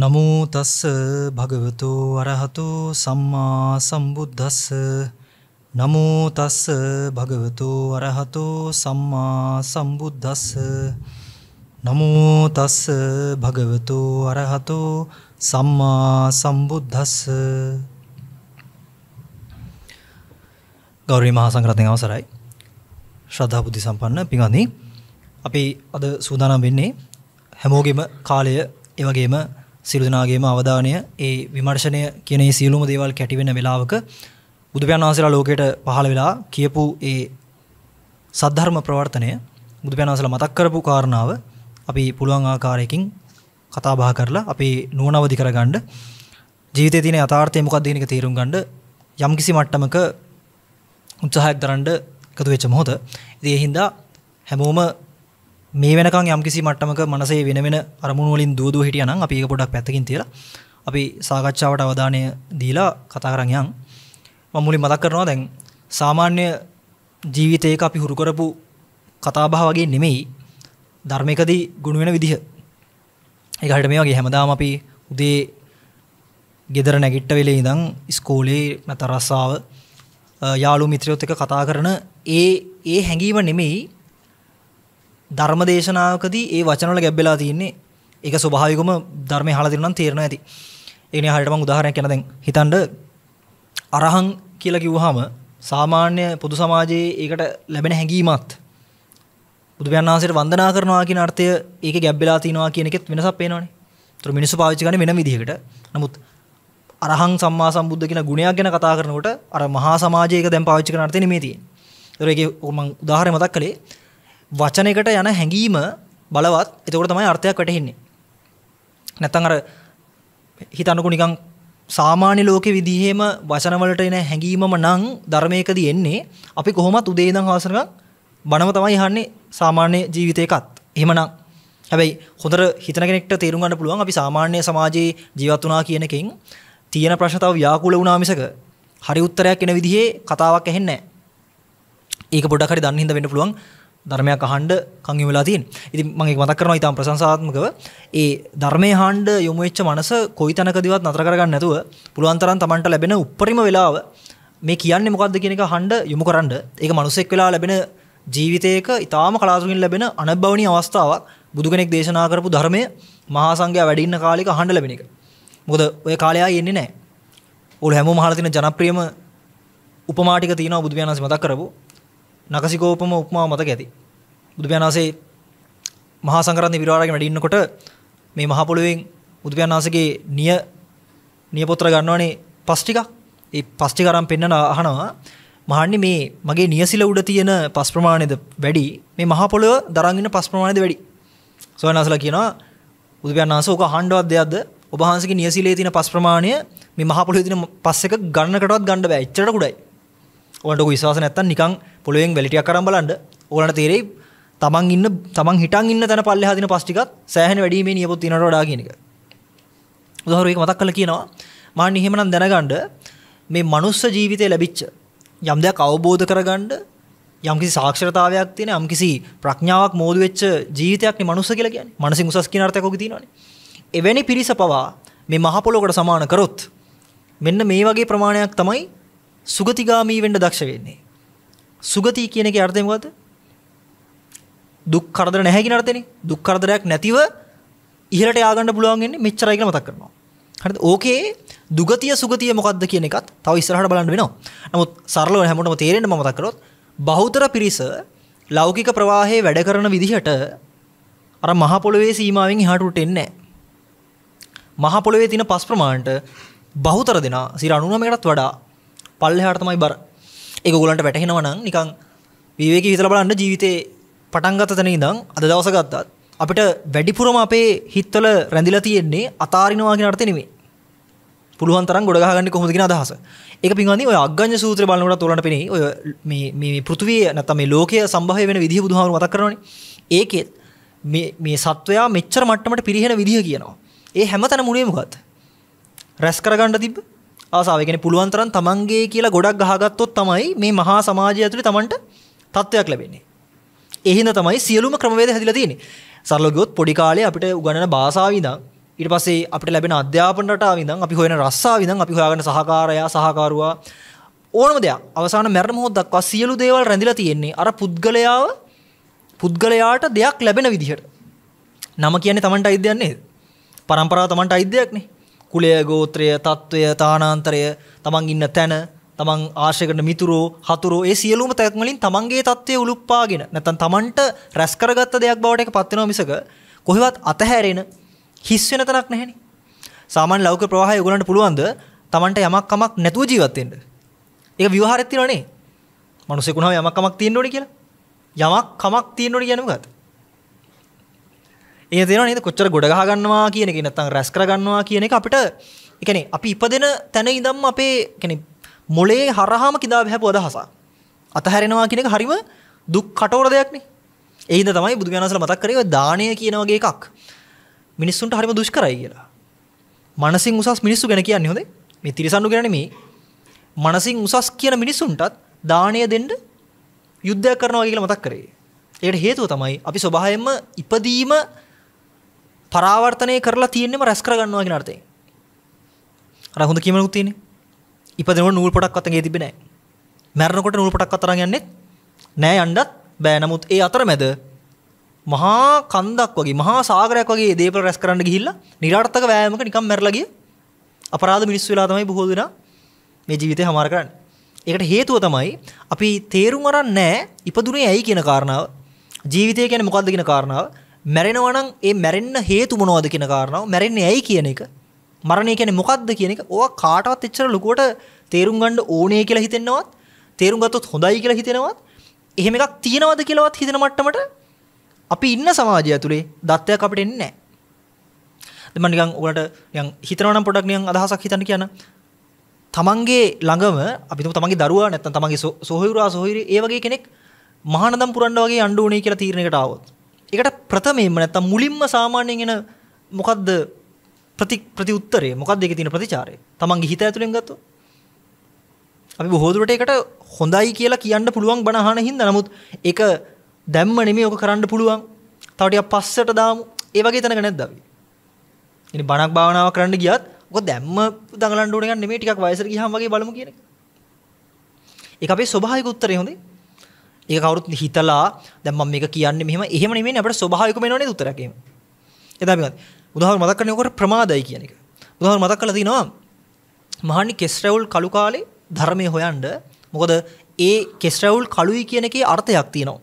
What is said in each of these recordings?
නමෝ තස්ස භගවතු අරහතු සම්මා සම්බුද්දස්ස. නමෝ තස්ස භගවතු අරහතු සම්මා සම්බුද්දස්ස. නමෝ තස්ස භගවතු අරහතු සම්මා සම්බුද්දස්ස. ගෞරවනීය මහා සංඝරත්නයේ අවසරයි. ශ්‍රද්ධා බුද්ධ සම්පන්න පින්වත්නි අපි අද සූදානම් වෙන්නේ හැමෝගෙම කාලය ඒ වගේම සියලු දෙනාගේම අවධානය ඒ විමර්ශනය කියන මේ සියලුම දේවල් කැටි වෙන වෙලාවක බුදු පියාණන් වහන්සේලා ලෝකයට පහළ වෙලා කියපු ඒ සද්ධර්ම ප්‍රවර්තනය බුදු පියාණන් වහන්සේලා මතක් කරපු කාරණාව අපි පුළුවන් ආකාරයකින් කතා බහ කරලා අපේ නුවණ අවදි කරගන්න ජීවිතයේ තියෙන යථාර්ථය මොකක්ද කියන එක තේරුම් ගන්න යම්කිසි මට්ටමක උත්සාහයක් දරන්න එකතු වෙච්ච මොහොත. ඉතින් ඒ හින්දා හැමෝම මේ වෙනකන් යම්කිසි මට්ටමක මනසේ වෙන වෙන අරමුණු වලින් දුව දුව හිටියා නම් අපි ඒක පොඩ්ඩක් පැත්තකින් තියලා අපි සාකච්ඡාවට අවධානය දීලා කතා කරන් යන්. මම මුලින් මතක් කරනවා දැන් සාමාන්‍ය ජීවිතයක අපි හුරු කරපු කතා බහ වගේ නෙමෙයි ධර්මයකදී ගුණ වෙන විදිහ. ඒක හරියට මේ වගේ හැමදාම අපි උදේ ගෙදර නැගිට්ට වෙලේ ඉඳන් ඉස්කෝලේ නැත්නම් රස්සාව යාළු මිත්‍රයොත් එක්ක කතා කරන ඒ ඒ හැඟීම නෙමෙයි ධර්මදේශනාවකදී ඒ වචන වල ගැබ්බෙලා තියෙන්නේ ඒක ස්වභාවිකවම ධර්මයේ අහලා තියෙනවා නම් තේරෙනවා ඇති. ඒ කියන්නේ හරියට මම උදාහරණයක් කියන දැන් හිතන්න අරහං කියලා කිව්වහම සාමාන්‍ය පොදු සමාජයේ ඒකට ලැබෙන හැඟීමත් බුදු පියාණන් වහන්සේට වන්දනා කරනවා කියන අර්ථය ඒකේ ගැබ්බෙලා තිනවා කියන එකෙත් වෙනසක් පේනවනේ. ඒතර මිනිස්සු පාවිච්චි කරන්නේ වෙන විදිහකට. නමුත් අරහං සම්මා සම්බුද්ධ කියන ගුණයක් ගැන කතා කරනකොට අර මහා සමාජයක දැන් පාවිච්චි කරන අර්ථය නෙමෙයි තියෙන්නේ. ඒතර ඒකේ මම උදාහරණ මතක් කළේ වචනයකට යන හැඟීම බලවත් එතකොට තමයි අර්ථයක් වැටහෙන්නේ. නැත්තම් අර හිතන්නකෝ නිකන් සාමාන්‍ය ලෝකෙ විදිහේම වචන වලට එන හැඟීමම නම් ධර්මයකදී එන්නේ අපි කොහොමත් උදේ ඉඳන් හවස වෙනකන් බණම තමයි අහන්නේ සාමාන්‍ය ජීවිතේකත්. එහෙමනම් හැබැයි හොඳට හිතන කෙනෙක්ට තේරුම් ගන්න පුළුවන් අපි සාමාන්‍ය සමාජයේ ජීවත් වුණා කියන එකෙන් තියෙන ප්‍රශ්න තව ව්‍යාකූල වුණා මිසක හරි උත්තරයක් එන විදිහේ කතාවක් ඇහෙන්නේ නැහැ. ඒක පොඩ්ඩක් හරි දන්න හින්දා වෙන්න පුළුවන් ධර්මයක් අහන්න කන් යොමු වෙලා තියෙන. ඉතින් මම ඒක මතක් කරනවා ඊටම ප්‍රශංසාත්මකව ඒ ධර්මයේ අහන්න යොමු වෙච්ච මනස කොයි තැනකදීවත් නතර කරගන්න නැතුව පුළුවන් තරම් Tamanට ලැබෙන උප්පරිම වෙලාව මේ කියන්නේ මොකද්ද කියන එක අහන්න යොමු කරන්න. ඒක මිනිසෙක් වෙලා ලැබෙන ජීවිතයක ඊටාම කලාතුරකින් ලැබෙන අනබ්බවණීය අවස්ථාවක් බුදු කෙනෙක් දේශනා කරපු ධර්මය මහා සංඝයා වැඩ ඉන්න කාලෙක අහන්න ලැබෙන එක. මොකද ඔය කාලේ ආයේ එන්නේ නැහැ. ඕල හැමෝම අහලා තියෙන ජනප්‍රියම උපමා ටික තියෙනවා බුදු පියාණන්සේ මතක් කරපු. නකසිකෝපම උපමාව මතක ඇති. බුදු පියාණන්සේ මහා සංඝරත්න විරාරගෙන වැඩ ඉන්නකොට මේ මහ පොළොවෙන් බුදු පියාණන්සේගේ නිය නියපොත්‍ර ගන්නවනේ පස් ටිකක්. ඒ පස් ටික අරන් පෙන්නන අහනවා මහන්නේ මේ මගේ නියසිල උඩ තියෙන පස් ප්‍රමාණයද වැඩි මේ මහ පොළොව දරන් ඉන්න පස් ප්‍රමාණයද වැඩි. සෝයනාසලා කියනවා බුදු පියාණන්සේ ඕක අහන්නවත් දෙයක්ද ඔබ වහන්සේගේ නියසිලේ තියෙන පස් ප්‍රමාණය මේ මහ පොළොවේ තියෙන පස් එක ගන්නකටවත් ගන්න බෑ. එච්චරට කුඩයි. ඔයාලට ඔක විශ්වාස නැත්තම් නිකන් පොළොවෙන් වැලි ටිකක් අරන් බලන්න. ඔයාලට තේරෙයි තමන් ඉන්න තමන් හිටන් ඉන්න තැන පල්ලෙහා දින පස් ටිකත් සෑහෙන වැඩි මේ නියපොත් තියනට වඩා කියන එක. උදාහරණයක් මතක් කරලා කියනවා මාන්න එහෙමනම් දැනගන්න මේ මනුස්ස ජීවිතේ ලැබිච්ච යම් දෙයක් අවබෝධ කරගන්න යම්කිසි සාක්ෂරතාවයක් තියෙන යම්කිසි ප්‍රඥාවක් මෝදු වෙච්ච ජීවිතයක් නේ මනුස්ස කියලා කියන්නේ. මනසින් උසස් කියන අර්ථයක් ඔක තියෙනවානේ. එවැනි පිරිස පවා මේ මහ පොළොවකට සමාන කරොත් මෙන්න මේ වගේ ප්‍රමාණයක් තමයි සුගතිගාමී වෙන්න දක්ෂ වෙන්නේ. සුගති කියන එකේ අර්ථය මොකද්ද? දුක් කරදර නැහැ කියන අර්ථෙනේ. දුක් කරදරයක් නැතිව ඉහළට ය아가න්න පුළුවන් වෙන්නේ මෙච්චරයි කියලා මතක් කරනවා. හරිද? ඕකේ දුගතිය සුගතිය මොකද්ද කියන එකත් තව ඉස්සරහට බලන්න වෙනවා. නමුත් සරලව හැමෝටම තේරෙන්න මම මතක් කරොත් බහුතර පිරිස ලෞකික ප්‍රවාහයේ වැඩ කරන විදිහට අර මහ පොළොවේ සීමාවෙන් එහාට උට එන්නේ නැහැ. මහ පොළොවේ තියෙන පස් ප්‍රමාණයට බහුතර දෙනා 99කටත් වඩා පල්ලෙහාට තමයි බර. ඒක ඕගලන්ට වැටහෙනවා නම් නිකන් විවේකී හිතලා බලන්න ජීවිතේ පටන් ගත්ත තැන ඉඳන් අද දවස ගත්තත් අපිට වැඩිපුරම අපේ හිතවල රැඳිලා තියෙන්නේ අතාරිනවා කියන අර්ථය නෙමෙයි. පුළුවන් තරම් ගොඩ ගහගන්නේ කොහොමද කියන අදහස. ඒක පින්වන්දි ඔය අග්ගඤ්ඤ සූත්‍රය බලනකොට උලන්ට පෙනේ ඔය මේ මේ පෘථුවිය නැත්නම් මේ ලෝකය සම්භවය වෙන විදිහ බුදුහාමුදුරු මතක් කරනවානේ. ඒකෙත් මේ මේ සත්වයා මෙච්චර මට්ටමට පිරිහෙන විදිහ කියනවා. ඒ හැමතැනම උනේ මොකද්ද? රැස් කරගන්න තිබ්බ ආසාව. ඒ කියන්නේ පුළුවන් තරම් තමන්ගේ කියලා ගොඩක් ගහගත්තොත් තමයි මේ මහා සමාජය ඇතුලේ තමන්ට තත්වයක් ලැබෙන්නේ. ඒ හින්දා තමයි සියලුම ක්‍රමවේද හැදිලා තියෙන්නේ. සරලව ගියොත් පොඩි කාලේ අපිට උගන්වන භාෂාව ඉඳන් ඊට පස්සේ අපිට ලැබෙන අධ්‍යාපන රටාව ඉඳන් අපි හොයන රස්සාව ඉඳන් අපි හොයාගෙන සහකාරයා සහකාරුවා ඕනම දෙයක් අවසාන මරණ මොහොත දක්වා සියලු දේවල් රැඳිලා තියෙන්නේ අර පුද්ගලයාව පුද්ගලයාට දෙයක් ලැබෙන විදිහට. නම කියන්නේ Tamanට අයිති නේද? પરම්පරාව Tamanට අයිති දෙයක් නේ. කුලය ගෝත්‍රය තත්වය තානාන්තරය තමන් ඉන්න තැන තමන් ආශ්‍රයකට මිතුරෝ හතුරෝ ඒ සියලුම තැන් වලින් තමන්ගේ தත්ත්වය උලුප්පාගෙන නැත්නම් තමන්ට රැස් කරගත්ත දෙයක් බවට එක පත් වෙනවා මිසක කොහෙවත් අතහැරෙන හිස් වෙන තැනක් නැහෙනේ. සාමාන්‍ය ලෞකික ප්‍රවාහය ඔයගලන්ට පුළුවන්ද තමන්ට යමක් කමක් නැතුව ජීවත් වෙන්න? ඒක ව්‍යවහාරයක් තියෙනවනේ. මිනිස්සුකුණාව යමක් කමක් තියෙන්න ඕනේ කියලා. යමක් කමක් තියෙන්න ඕනේ කියන්නේ මොකක්ද? ඒ තේරෙනව නේද කොච්චර ගොඩ ගහ ගන්නවා කියන එක නැත්නම් රැස් කර ගන්නවා කියන එක අපිට ඒ කියන්නේ අපි ඉපදෙන තැන ඉඳන්ම අපේ කියන්නේ මොලේ හරහාම කිදා බහැපු අදහසක්. අතහැරෙනවා කියන එක හරිම දුක් කටෝර දෙයක් නේ. ඒ හින්දා තමයි බුදු පියාණන්සලා මතක් කරේ ඔය දාණය කියන වගේ එකක්. මිනිස්සුන්ට හරිම දුෂ්කරයි කියලා. මනසින් උසස් මිනිස්සු ගැන කියන්නේ හොඳේ. මේ තිරසන්නු ගැන නෙමෙයි. මනසින් උසස් කියන මිනිස්සුන්ටත් දාණය දෙන්න යුද්ධයක් කරනවා කියලා මතක් කරේ. ඒකට හේතුව තමයි අපි ස්වභාවයෙන්ම ඉපදීම පරාවර්තනය කරලා තියෙන්නම රැස් කරගන්නවා කියන අර්ථයෙන්. අර හොඳ කීමනකුත් තියෙන්නේ. ඉපදෙනකොට නූල් පොටක් අතන් ගේ තිබෙන්නේ නැහැ. මැරෙනකොට නූල් පොටක් අතරන් යන්නේ නැහැ යන්නත් බෑ. නමුත් ඒ අතරමැද මහා කන්දක් වගේ මහා සාගරයක් වගේ දේපල රැස් කරන්න ගිහිල්ලා නිරාර්ථක වෑයමක නිකන් මැරලා ගිය අපරාධ මිනිස්සු වෙලා තමයි බොහෝ දෙනා මේ ජීවිතේ හමාර කරන්නේ. ඒකට හේතුව තමයි අපි තේරුම් අරන් නැහැ ඉපදුනේ ඇයි කියන කාරණාව. ජීවිතය කියන්නේ මොකද්ද කියන කාරණාව. මැරෙනවා නම් ඒ මැරෙන්න හේතු මොනවද කියන කාරණාව. මැරෙන්නේ ඇයි කියන එක. මරණය කියන්නේ මොකද්ද කියන එක. ඕවා කාටවත් එච්චර ලොකුවට තේරුම් ගන්න ඕනේ කියලා හිතෙන්නවත්, තේරුම් ගත්තොත් හොඳයි කියලා හිතෙනවත්, එහෙම එකක් තියෙනවද කියලාවත් හිතන මට්ටමට අපි ඉන්න සමාජය ඇතුලේ දත්තයක් අපිට එන්නේ නැහැ. දැන් මම නිකන් ඔයාලට නිකන් හිතනවා නම් පොඩ්ඩක් නිකන් අදහසක් හිතන්න කියන්න. තමන්ගේ ළඟම අපි තුමු තමන්ගේ දරුවා නැත්නම් තමන්ගේ සොහොයුරා සොහොයුරි ඒ වගේ කෙනෙක් මහානදම් පුරන්න වගේ අඬ උනේ කියලා තීරණයකට ආවොත්. ඒකට ප්‍රථමයෙන්ම නැත්නම් මුලින්ම සාමාන්‍යයෙන් එන මොකද්ද ප්‍රති ප්‍රති උත්තරේ මොකක්ද ඒකේ තියෙන ප්‍රතිචාරය? තමන්ගේ හිත ඇතුලෙන් ගත්තොත් අපි බොහෝ දුරට ඒකට හොඳයි කියලා කියන්න පුළුවන් බණ අහන හින්දා නමුත් ඒක දැම්ම නෙමෙයි ඔක කරන්න පුළුවන්. තව ටිකක් පස්සට දාමු. ඒ වගේ තැනක නැද්ද අපි? ඉතින් බණක් භාවනාවක් කරන්න ගියත් ඔක දැම්ම දඟලන්න ඕන එකක් නෙමෙයි ටිකක් වයසට ගියාම වගේ බලමු කියන එක. ඒක අපේ ස්වභාවික උත්තරේ හොඳේ. ඒක කවුරුත් හිතලා දැන් මම මේක කියන්නේ මෙහෙම එහෙම නෙමෙයි අපිට ස්වභාවිකම එනවනේ උත්තරයක් එහෙම. ඒ තමයි උදාහරණ මතක් කරන්නේ ඔකට ප්‍රමාදයි කියන එක. උදාහරණ මතක් කරලා තිනවා මහන්නි කෙස් රැවුල් කළු කාලේ ධර්මයේ හොයන්න මොකද ඒ කෙස් රැවුල් කළුයි කියන එකේ අර්ථයක් තියෙනවා.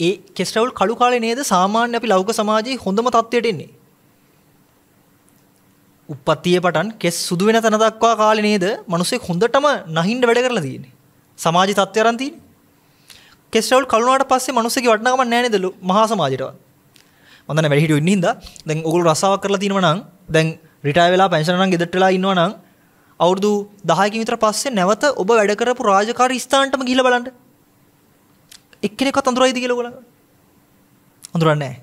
ඒ කෙස් රැවුල් කළු කාලේ නේද සාමාන්‍ය අපි ලෞකික සමාජයේ හොඳම තත්ත්වයට එන්නේ. උප්පත්තියේ පටන් කෙස් සුදු වෙන තැන දක්වා කාලේ නේද මිනිස්සෙක් හොඳටම නහින්න වැඩ කරලා තියෙන්නේ. සමාජ තත්ත්වය අරන් තියෙන්නේ. කෙස් රැවුල් කළු වුණාට පස්සේ මිනිස්සෙක්ගේ වටිනාකමක් නැහැ නේද මහා සමාජයටවත්. මම දැන් වැඩි හිටියෝ ඉන්න හින්දා දැන් ඕගොල්ලෝ රස්සාවක් කරලා තිනවා නම් දැන් රිටයර් වෙලා පෙන්ෂන් නම් ගෙදරට වෙලා ඉන්නවා නම් අවුරුදු 10කින් විතර පස්සේ නැවත ඔබ වැඩ කරපු රාජකාරී ස්ථානටම ගිහිල්ලා බලන්න. එක්කෙනෙක්වත් අඳුරයිද කියලා ඔයගොල්ලෝ? අඳුරන්නේ නැහැ.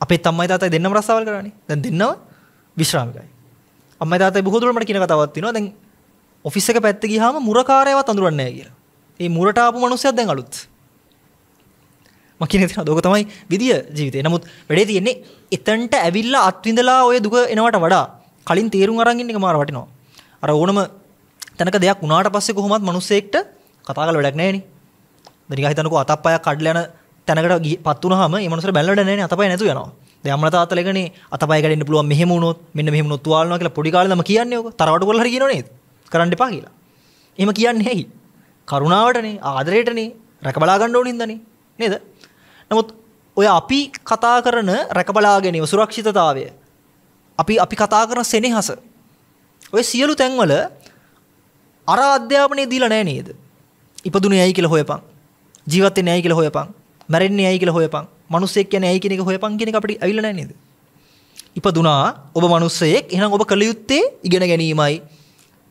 අපේ අම්මයි තාත්තයි දෙන්නම රස්සාවල් කරන්නේ. දැන් දෙන්නම විශ්‍රාමිකයි. අම්මයි තාත්තයි බොහෝ දුරට මට කියන කතාවක් තියෙනවා. දැන් ඔෆිස් එක පැත්තේ ගියාම මුරකාරයවත් අඳුරන්නේ නැහැ කියලා. ඒ මුරට ආපු මිනිස්සුත් දැන් අලුත්. මම කියන්නේ තියෙනවා ඒක තමයි විදිය ජීවිතේ. නමුත් වැඩේ තියෙන්නේ එතනට ඇවිල්ලා අත්විඳලා ඔය දුක එනවට වඩා කලින් තීරුම් අරන් ඉන්න එක මාර වටිනවා. අර ඕනම තැනක දෙයක් වුණාට පස්සේ කොහොමත් මිනිස්සෙක්ට කතා කරලා වැඩක් නැහැ නේ. දැන් නිකන් හිතන්නකෝ අතප්පයක් කඩලා යන තැනකට පත් වුණාම ඒ මනුස්සර බැලලා නැහැ නේ අතපය නැතු වෙනවා. දැන් අම්මලා තාත්තලා එකනේ අතපය කැඩෙන්න පුළුවන් මෙහෙම වුණොත් මෙන්න මෙහෙම වුණොත් තුවාලනවා කියලා පොඩි කාලේ ළම කියන්නේ ඔක. තරවටු කරලා හරි කියනව නේද? කරන්න එපා කියලා. එහෙම කියන්නේ ඇයි? කරුණාවටනේ ආදරයටනේ රැක බලා ගන්න ඕනින් දනේ නේද? නමුත් ඔය අපි කතා කරන රැක බලා ගැනීම සුරක්ෂිතතාවය අපි අපි කතා කරන සෙනෙහස ඔය සියලු තැන්වල අර අධ්‍යාපනය දීලා නැහැ නේද? ඉපදුනේ ඇයි කියලා හොයපන්. ජීවත් වෙන්නේ ඇයි කියලා හොයපන්. මැරෙන්නේ ඇයි කියලා හොයපන්. මිනිස්සෙක් කියන්නේ ඇයි කියන එක හොයපන් කියන එක අපිට ඇවිල්ලා නැහැ නේද? ඉපදුනා ඔබ මිනිස්සෙක් එහෙනම් ඔබ කළ යුත්තේ ඉගෙන ගැනීමයි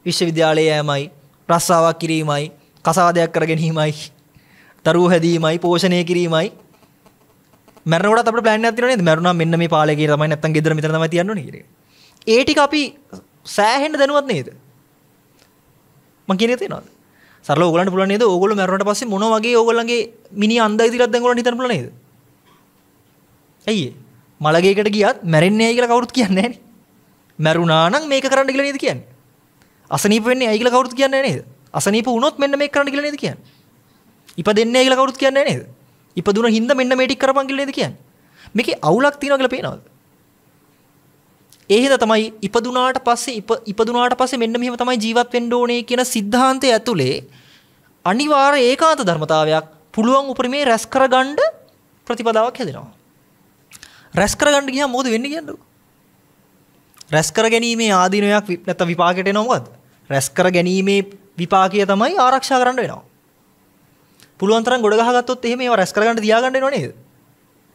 විශ්වවිද්‍යාලයේ යෑමයි රස්සාවක් කිරීමයි කසාදයක් කර ගැනීමයි දරුවෝ හැදීමයි පෝෂණය කිරීමයි මැරෙනකොටත් අපිට ප්ලෑන් එකක් තියෙනවා නේද මැරුණා මෙන්න මේ පාලේ කියලා තමයි නැත්තම් ගෙදර මෙතන තමයි තියන්න ඕනේ කියලා. ඒ ටික අපි සෑහෙන්න දැනුවත් නේද? මං කියන්නේ තේනවද? සරල ඕගලන්ට පුළුවන් නේද? ඕගොල්ලෝ මැරුණාට පස්සේ මොන වගේ ඕගොල්ලන්ගේ මිනි අන්දයි දිලක් දැන් ඕගොල්ලන්ට හිතන්න පුළුවන් නේද? ඇයි මලගේකට ගියත් මැරෙන්නේ ඇයි කියලා කවුරුත් කියන්නේ නැහැ නේ. මැරුණා නම් මේක කරන්න කියලා නේද කියන්නේ. අසනීප වෙන්නේ ඇයි කියලා කවුරුත් කියන්නේ නැහැ නේද? අසනීප වුණොත් මෙන්න මේක කරන්න කියලා නේද කියන්නේ. ඉපදෙන්නේ කියලා කවුරුත් කියන්නේ නේද? ඉපදුන හින්දා මෙන්න මේ ටික කරපන් කියලා නේද කියන්නේ. මේකේ අවුලක් තියෙනවා කියලා පේනවද? ඒ හින්දා තමයි ඉපදුනාට පස්සේ ඉපදුනාට පස්සේ මෙන්න මෙහෙම තමයි ජීවත් වෙන්න ඕනේ කියන સિદ્ધාන්තය ඇතුලේ අනිවාර්ය ඒකාන්ත ධර්මතාවයක් පුළුවන් උපරිමේ රැස් කරගන්න ප්‍රතිපදාවක් හැදෙනවා. රැස් කරගන්න ගියාම මොකද වෙන්නේ කියන්නේ? රැස් කර ගැනීමේ ආදීනයක් නැත්නම් විපාකයට එනවා මොකද්ද? රැස් කර ගැනීමේ විපාකය තමයි ආරක්ෂා කරන්න වෙනවා. පුළුවන් තරම් ගොඩ ගහගත්තොත් එහෙම ඒවා රැස් කරගන්න තියාගන්න වෙනව නේද?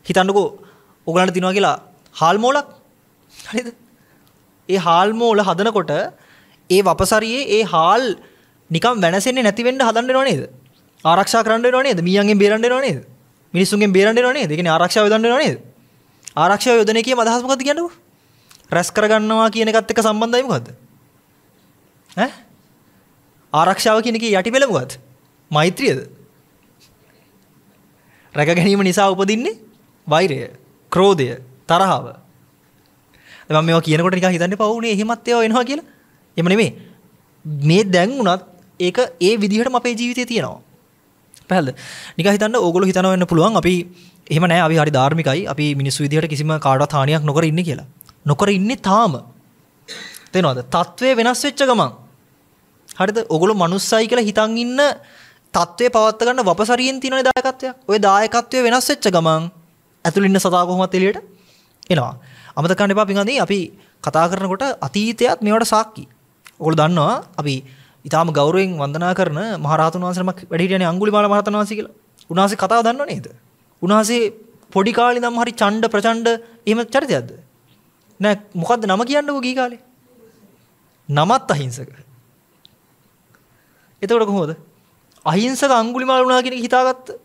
හිතන්නකෝ ඔයගලන්ට තියනවා කියලා හාල් මෝලක් හරිද? ඒ හාල් මෝල හදනකොට ඒ වපසරියේ ඒ හාල් නිකම් වෙනසෙන්නේ නැති වෙන්න හදන්න වෙනව නේද? ආරක්ෂා කරන්න වෙනව නේද? මීයන්ගෙන් බේරන්න වෙනව නේද? මිනිස්සුන්ගෙන් බේරන්න වෙනව නේද? ඒ කියන්නේ ආරක්ෂාව යොදන්න වෙනව නේද? ආරක්ෂාව යොදන එකේ අදහස් මොකක්ද කියන්නකෝ? රැස් කරගන්නවා කියන එකත් එක්ක සම්බන්ධයි මොකද්ද? ඈ? ආරක්ෂාව කියන එකේ යටිපෙළ මොකද්ද? මෛත්‍රියද? රැක ගැනීම නිසා උපදින්නේ වෛරය, ක්‍රෝධය, තරහව. මම මේවා කියනකොට නිකන් හිතන්න එපා වුනේ එහෙමත් ඒවා වෙනවා කියලා. එහෙම නෙමෙයි. මේ දැන් උනත් ඒක ඒ විදිහටම අපේ ජීවිතේ තියෙනවා. පැහැදිලිද? නිකන් හිතන්න ඕගොල්ලෝ හිතනවා වෙන්න පුළුවන් අපි එහෙම නෑ අපි හරි ධාර්මිකයි අපි මිනිස්සු විදිහට කිසිම කාටවත් හානියක් නොකර ඉන්නේ කියලා. නොකර ඉන්නේ තාම. තේනවද? තත්වය වෙනස් වෙච්ච ගමන්. හරිද? ඕගොල්ලෝ මනුස්සයි කියලා හිතන් ඉන්න තත්වය පවත්ත ගන්න වපසරියෙන් තියෙන දායකත්වයක්. ওই දායකත්වය වෙනස් වෙච්ච ගමන් ඇතුළේ ඉන්න සතා කොහොමද එළියට එනවා. අමතක කරන්න එපා පින්වත්නි අපි කතා කරනකොට අතීතයත් මේවට සාක්කි. ඔයගොල්ලෝ දන්නවා අපි ඊටාම ගෞරවයෙන් වන්දනා කරන මහරහතුන් වහන්සේනමක් වැඩ හිටියනේ අඟුලිමාල මහරහතන් වහන්සේ කියලා. උන්වහන්සේ කතාව දන්නව නේද? උන්වහන්සේ පොඩි කාලේ ඉඳන්ම හරි ඡණ්ඩ ප්‍රචණ්ඩ එහෙම චරිතයක්ද? නෑ මොකද්ද නම කියන්නකෝ ගී කාලේ? නමත් අහිංසක. එතකොට කොහොමද? අහිංසක අඟුලිමාල වුණා කියන එක හිතාගත්ත.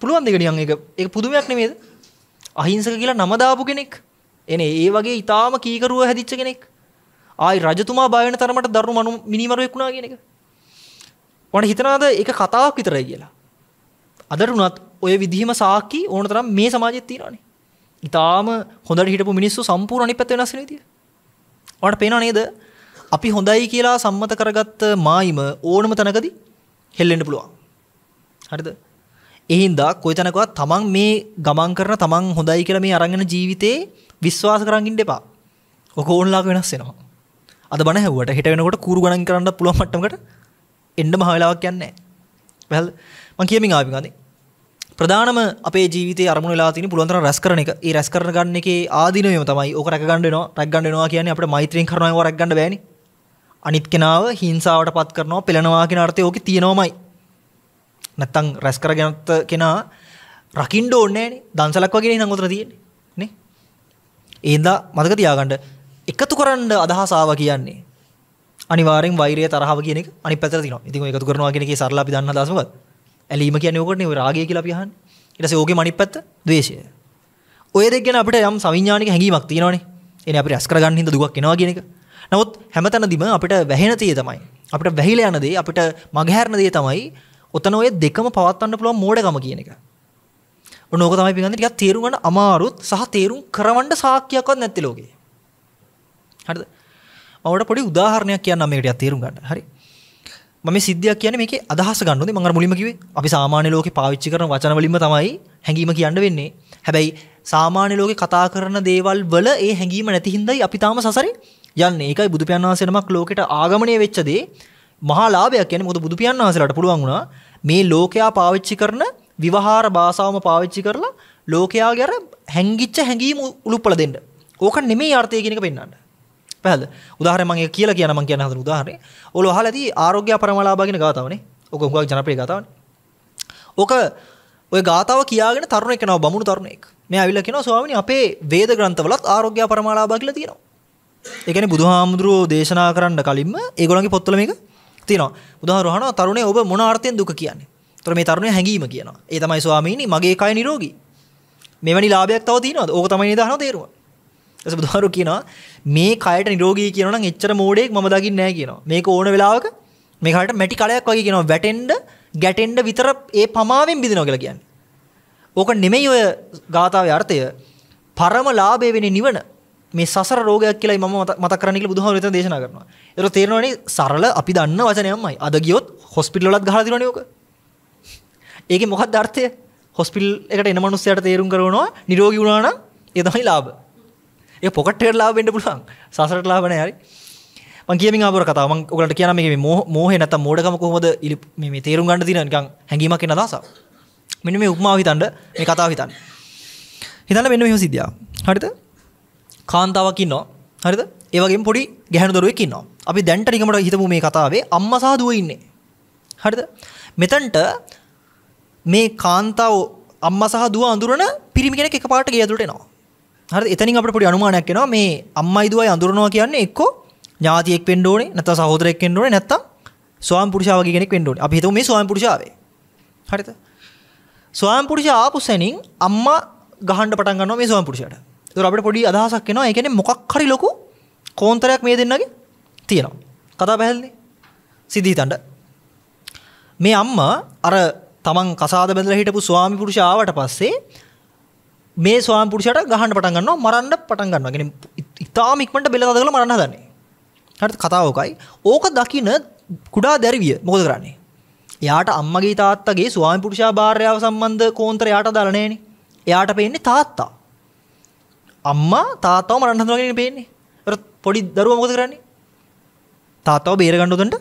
පුළුවන් දෙක නිකන් ඒක ඒක පුදුමයක් නෙමෙයිද? අහිංසක කියලා නම දාපු කෙනෙක්. එනේ ඒ වගේ ඊටාම කීකරුව හැදිච්ච කෙනෙක්. ආයි රජතුමා බය වෙන තරමට දරුණු මනු මිනිමරුවෙක් වුණා කියන එක. ඔයාලට හිතනවාද ඒක කතාවක් විතරයි කියලා? අදට උනත් ඔය විදිහම සාක්කි ඕන තරම් මේ සමාජෙත් තියෙනවානේ. ඊටාම හොඳට හිටපු මිනිස්සු සම්පූර්ණ අනිත් පැත්ත වෙනස් වෙන විදිය. ඔයාලට පේනව නේද? අපි හොඳයි කියලා සම්මත කරගත්ත මායිම ඕනම තැනකදී හෙල්ලෙන්න පුළුවන්. හරිද? ඒ හින්දා කොයි තැනකවත් තමන් මේ ගමන් කරන තමන් හොඳයි කියලා මේ අරගෙන ජීවිතේ විශ්වාස කරන් ඉන්න එපා. ඔක ඕන්ලාක වෙනස් වෙනවා. අද බණ හැව්වට හෙට වෙනකොට කූරු ගණන් කරන්න පුළුවන් මට්ටමකට එන්න මහ වෙලාවක් යන්නේ නැහැ. වැල් මං කියමින් ආවි ගන්නේ. ප්‍රධානම අපේ ජීවිතයේ අරමුණ වෙලා තියෙන පුළුවන් තරම් රැස් කරන එක. ඒ රැස් කරන ගන්න එකේ ආදීනවම තමයි ඕක රැක ගන්න වෙනවා. රැක් ගන්න වෙනවා කියන්නේ අපිට මෛත්‍රියෙන් කරනවා ඒවා රැක් ගන්න බෑනේ. අනිත් කෙනාව හිංසාවට පත් කරනවා, පෙළනවා කියන අර්ථය ඕකේ තියෙනවමයි. නැත්තම් රැස් කරගෙනත් කෙනා රකින්න ඕනේ නෑනේ. දන්සලක් වගේ නේ නම් උතර තියෙන්නේ. නේ? ඒඳා මතක තියාගන්න එකතු කරන්න අදහස ආවා කියන්නේ අනිවාර්යෙන් වෛරය තරහව කියන එක අනිත් පැත්තට තියෙනවා. ඉතින් ඔය එකතු කරනවා කියන එකේ සරල අපි දන්න අදහස මොකක්ද? ඇලීම කියන්නේ ඕකනේ ඔය රාගය කියලා අපි අහන්නේ. ඊට පස්සේ ඕකේ අනිත් පැත්ත ද්වේෂය. ඔය දෙක ගැන අපිට යම් සවිඥානික හැඟීමක් තියෙනවනේ. එනේ අපිට රැස් කරගන්න හින්දා දුකක් එනවා කියන එක. නමුත් හැමතැනදීම අපිට වැහෙන තේ තමයි. අපිට වැහිලා යන දේ අපිට මගහැරන දේ තමයි ඔතන ඔය දෙකම පවත්වන්න පුළුවන් මෝඩකම කියන එක. ඔන්න ඕක තමයි පිටින් ටිකක් තේරුම් ගන්න අමාරුත් සහ තේරුම් කරවන්න සාක්කියක්වත් නැති ලෝකේ. හරිද? මම ඔයාලට පොඩි උදාහරණයක් කියන්නම් මේකට ටිකක් තේරුම් ගන්න. හරි. මම මේ සිද්ධියක් කියන්නේ මේකේ අදහස ගන්න ඕනේ. මම අර මුලින්ම කිව්වේ අපි සාමාන්‍ය ලෝකේ පාවිච්චි කරන වචන වලින්ම තමයි හැඟීම කියන්න වෙන්නේ. හැබැයි සාමාන්‍ය ලෝකේ කතා කරන දේවල් වල ඒ හැඟීම නැති හින්දායි අපි තාම සසරේ යන්නේ. ඒකයි බුදු පියාණන් වහන්සේ නමක් ලෝකෙට ආගමණය වෙච්ච දේ මහා ලාභයක් කියන්නේ මොකද බුදු පියාණන් වහන්සේලාට පුළුවන් වුණා මේ ලෝකයා පාවිච්චි කරන විවහාර භාෂාවම පාවිච්චි කරලා ලෝකයාගේ අර හැංගිච්ච හැඟීම් උලුප්පල දෙන්න. ඕක නෙමෙයි අර්ථය කියන එක පෙන්වන්න. පැහැදිලිද? උදාහරණ මම ඒක කියලා කියන මම කියන හදන උදාහරණේ. ඔයගොල්ලෝ අහලා ඇති ආරෝග්‍ය පරමලාභා කියන ගාතාවනේ. ඔක හුඟක් ජනප්‍රිය ගාතාවනේ. ඕක ඔය ගාතාව කියාගෙන තරුණෙක් කෙනා බමුණු තරුණෙක්. මෙයා ඇවිල්ලා කියනවා ස්වාමීනි අපේ වේද ග්‍රන්ථවලත් ආරෝග්‍ය පරමලාභා කියලා තියෙනවා. ඒ කියන්නේ බුදුහාමුදුරුවෝ දේශනා කරන්න කලින්ම ඒගොල්ලන්ගේ පොත්වල මේක තියෙනවා. බුදුහාමුදුරුවෝ අහනවා තරුණේ ඔබ මොන අර්ථයෙන් දුක කියන්නේ? ඒතර මේ තරුණයා හැංගීම කියනවා. ඒ තමයි ස්වාමීනි මගේ කය නිරෝගී. මෙවැනි ලාභයක් තව තියෙනවද? ඕක තමයි නේද අහනවා තේරුම. ඊට බුදුහාරු කියනවා මේ කයට නිරෝගී කියනවා නම් එච්චර මෝඩෙක් මම දකින්නේ නැහැ කියනවා. මේක ඕන වෙලාවක මේ කයට මැටි කලයක් වගේ කියනවා වැටෙන්න ගැටෙන්න විතර ඒ පමාවෙන් බිඳිනවා කියලා කියන්නේ. ඕක නෙමෙයි ඔය ගාථාවේ අර්ථය. පරම ලාභය වෙන්නේ නිවන. මේ සසර රෝගයක් කියලායි මම මතක් කරන්න කියලා බුදුහාමුදුරුවෝ එතන දේශනා කරනවා. ඒක තේරෙනවනේ සරල අපි දන්න වචනයක්මයි. අද ගියොත් හොස්පිටල් වලත් ගහලා දිනවනේ ඕක. ඒකේ මොකක්ද අර්ථය? හොස්පිටල් එකට එන මිනිස්සයාට තේරුම් කරනවා නිරෝගී වුණා නම් ඒ තමයි ලාභ. ඒක පොකට් එකට ලාභ වෙන්න පුළුවන්. සසරට ලාභ නැහැ හරි. මං කියමින් ආපුර කතාව මං ඔයගලට කියනවා මේකේ මෝහේ නැත්තම් මෝඩකම කොහොමද මේ මේ තේරුම් ගන්න දින නිකන් හැංගීමක් එන අදහසක්. මෙන්න මේ උපමාව හිතන්න මේ කතාව හිතන්න. හිතන්න මෙන්න මෙහෙම සිද්ධියක්. හරිද? කාන්තාවක් ඉන්නවා. හරිද? ඒ වගේම පොඩි ගැහැණු දරුවෙක් ඉන්නවා. අපි දැන්ට නිකමට හිතමු මේ කතාවේ අම්මා සහ දුව ඉන්නේ. හරිද? මෙතනට මේ කාන්තාව අම්මා සහ දුව අඳුරන පිරිමි කෙනෙක් එකපාරට ගේ ඇතුළට එනවා. හරිද? එතනින් අපිට පොඩි අනුමානයක් එනවා මේ අම්මයි දුවයි අඳුරනවා කියන්නේ එක්කෝ ඥාතියෙක් වෙන්න ඕනේ නැත්නම් සහෝදරයෙක් වෙන්න ඕනේ නැත්නම් ස්වාම පුරුෂයා වගේ කෙනෙක් වෙන්න ඕනේ. අපි හිතමු මේ ස්වාම පුරුෂාවේ. හරිද? ස්වාම පුරුෂයා ආපු සැනින් අම්මා ගහන්න පටන් ගන්නවා මේ ස්වාම පුරුෂයාට. ඒතර අපිට පොඩි අදහසක් එනවා. ඒ කියන්නේ මොකක් හරි ලොකු කෝන්තරයක් මේ දෙන්නගේ තියෙනවා. කතා පැහැදිලි? සිද්ධි හිතන්න. මේ අම්මා අර තමන් කසාද බැඳලා හිටපු ස්වාමි පුරුෂයා ආවට පස්සේ මේ ස්වාමි පුරුෂයාට ගහන්න පටන් ගන්නවා මරන්න පටන් ගන්නවා. කියන්නේ ඉතාම ඉක්මනට බෙල්ල තද කරලා මරන්න හදන්නේ. හරිද කතාව ඔකයි. ඕක දකින කුඩා දැරිවිය මොකද කරන්නේ? එයාට අම්මගේ තාත්තගේ ස්වාමි පුරුෂයා භාර්යාව සම්බන්ධ කෝන්තර එයාට දාලා නැහෙනේ. එයාට පේන්නේ තාත්තා. අම්මා තාත්තව මරන්න හදනවාගෙන පේන්නේ. ඒතර පොඩි දරුවා මොකද කරන්නේ? තාත්තව බේර ගන්න උදන්ට